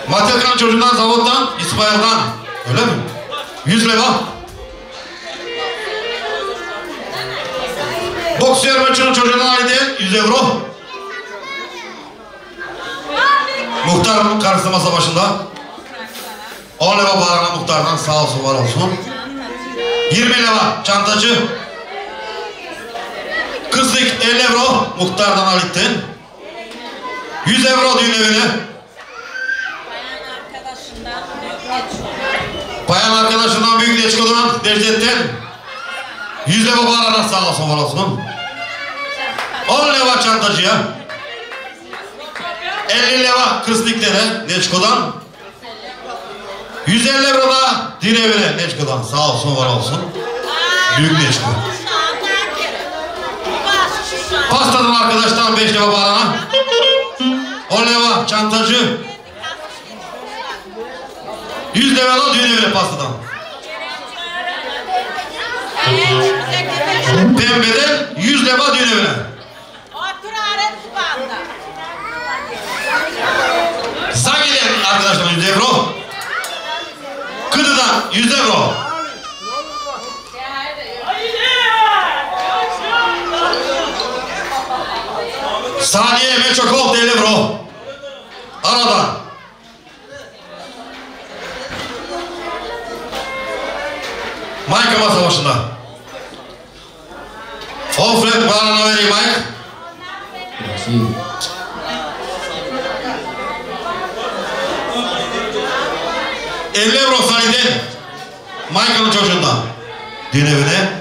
Matilka'nın çocuğundan, Zavut'tan, İsmail'dan. Öyle mi? 100 lira. Boksiyer maçının çocuğuna ait 100 euro. Muhtar karısı masa başında. 10 lira bağlanan muhtardan sağ olsun var olsun. 20 lira çantacı. Kızlık 50 euro muhtardan Halit'ten. 100 euro düğün evine. Bayan arkadaşından büyük Leçko'dan Necdet'ten. 100 lira bağlanan sağ olsun var olsun. 10 lira çantacıya. 50 lira Kızlık'tere Leçko'dan. 150 lira da din evine Leçko'dan sağ olsun var olsun. Büyük Leçko. Pastadan arkadaştan 5 lira bağlana. 10 lira çantacı. 100 lira da düğün evine pastadan. Pembeden 100 lira düğün evine. Zagi'den arkadaşlar 100 euro. Kıdı'dan 100 euro. Saniye Meçokol 50 euro. Aradan. Mike masa başında. Alfred bana vereyim Mike. Elli euro saniyeden Michael'ın çocuğundan. Düğün evine.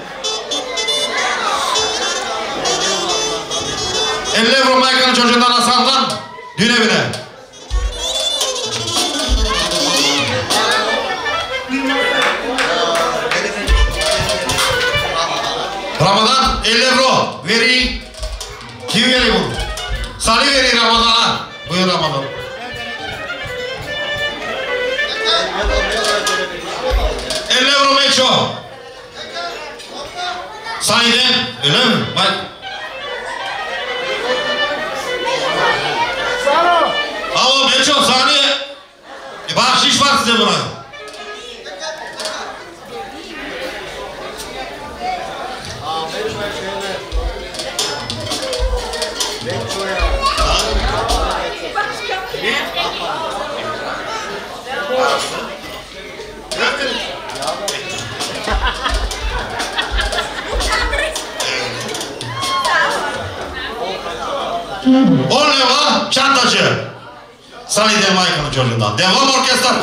50 euro Michael'ın çocuğundan Hasan'dan düğün evine. Ramazan 50 euro veri. Kim veriyor bunu? Salih veriyor Ramazan'a. Buyur Ramazan. Elle euro meço. Sahiden öyle mi? Bak. Alo meço saniye. E, bahşiş var size buna. On leva çantacı. De Michael'ın çocuğundan. Devam orkestra.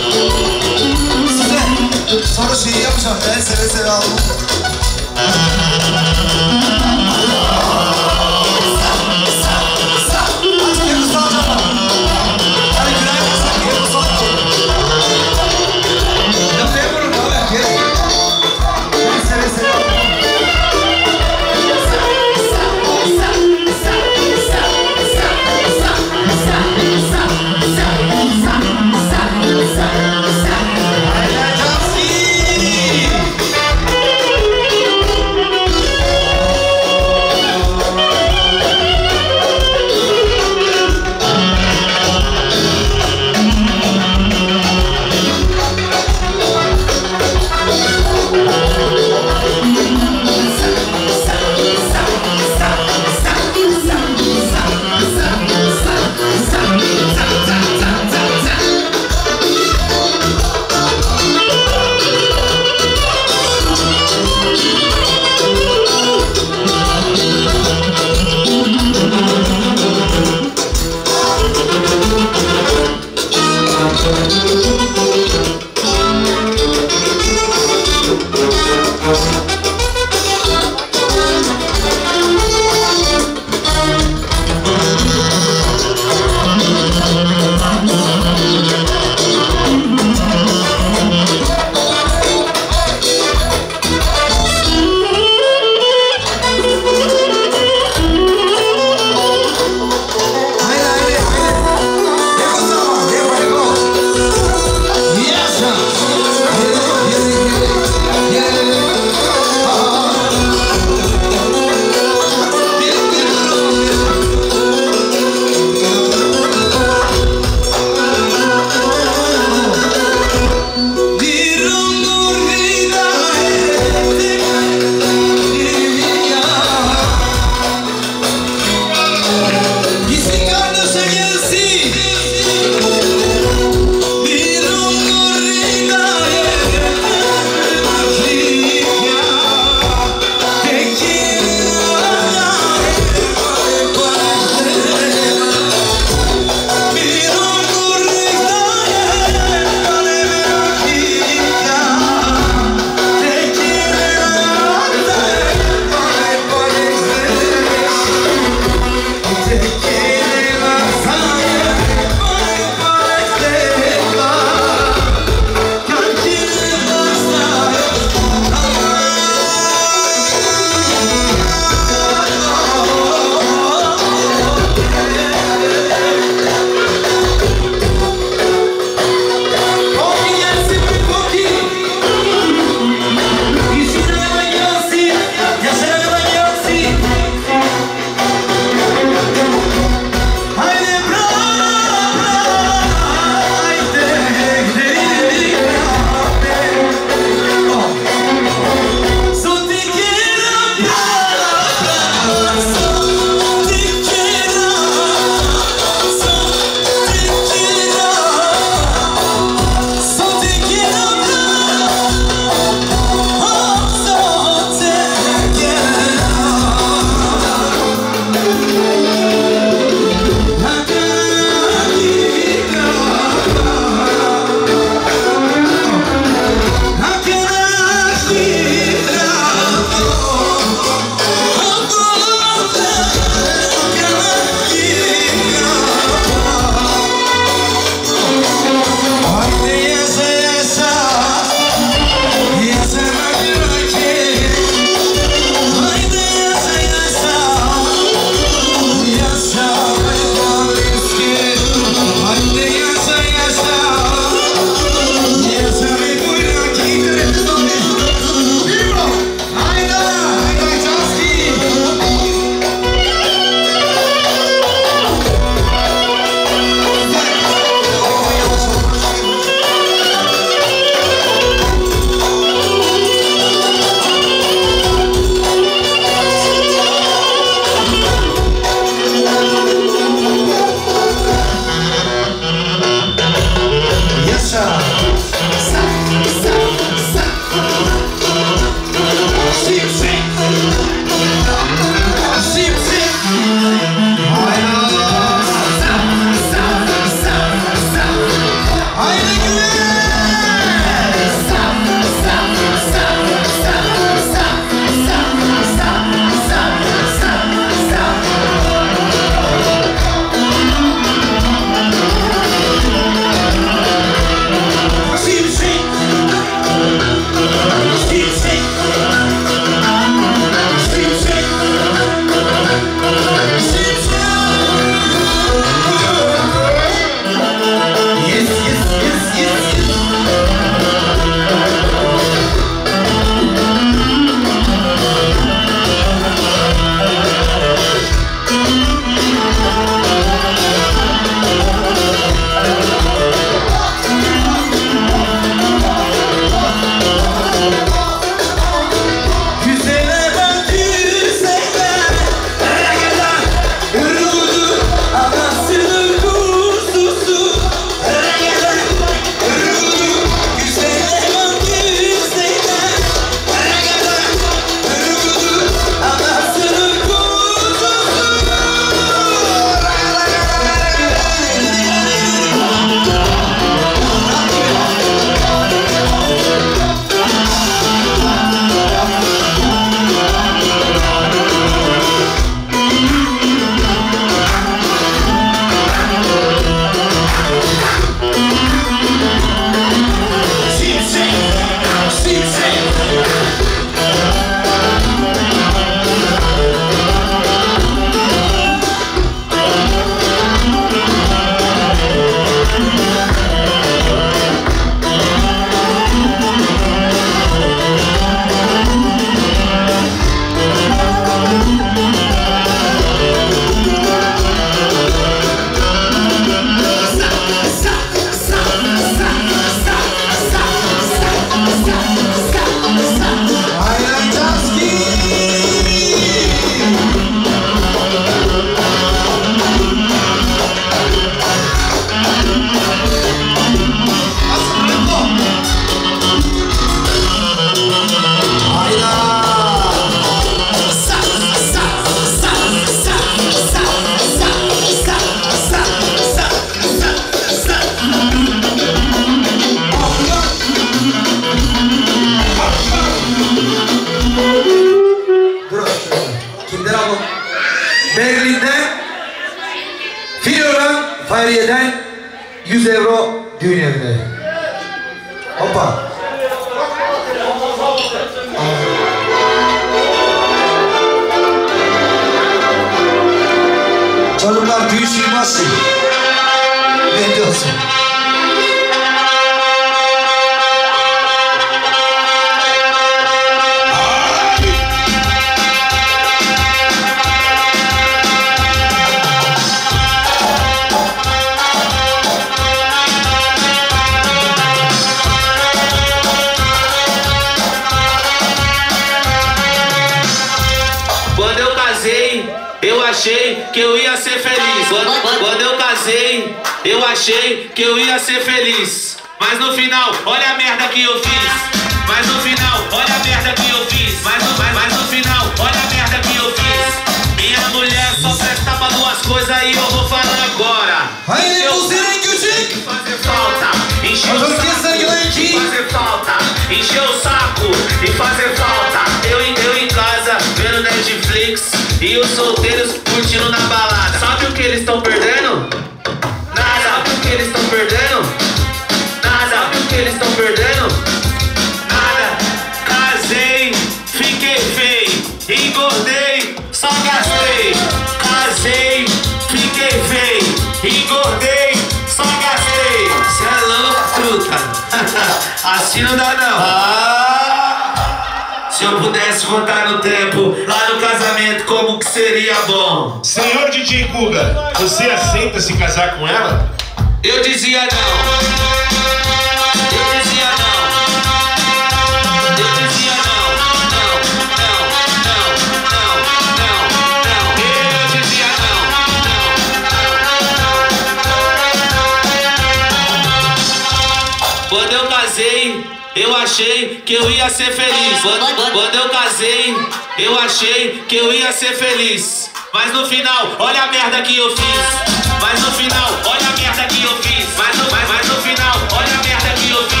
ser feliz. Quando, quando eu casei, eu achei que eu ia ser feliz. Mas no final, olha a merda que eu fiz. Mas no final, olha a merda que eu fiz. Mas no, mas, mas no final, olha a merda que eu fiz.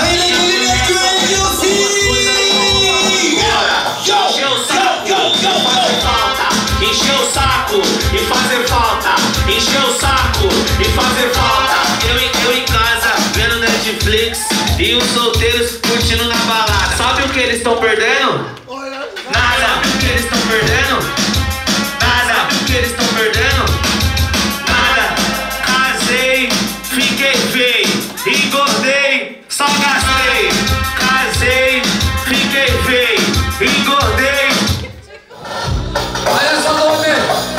Aí, que eu fiz. Encher o saco e fazer falta. O saco e fazer falta. Encher o saco e fazer falta. Eu, eu em casa, vendo Netflix. E os solteiros curtindo na balada. Sabe o que eles estão perdendo? Nada. Sabe o que eles estão perdendo? Nada. Sabe o que eles estão perdendo? Nada. Casei, fiquei feio, engordei, só gastei. Casei, fiquei feio, engordei. Olha só, o Domênio.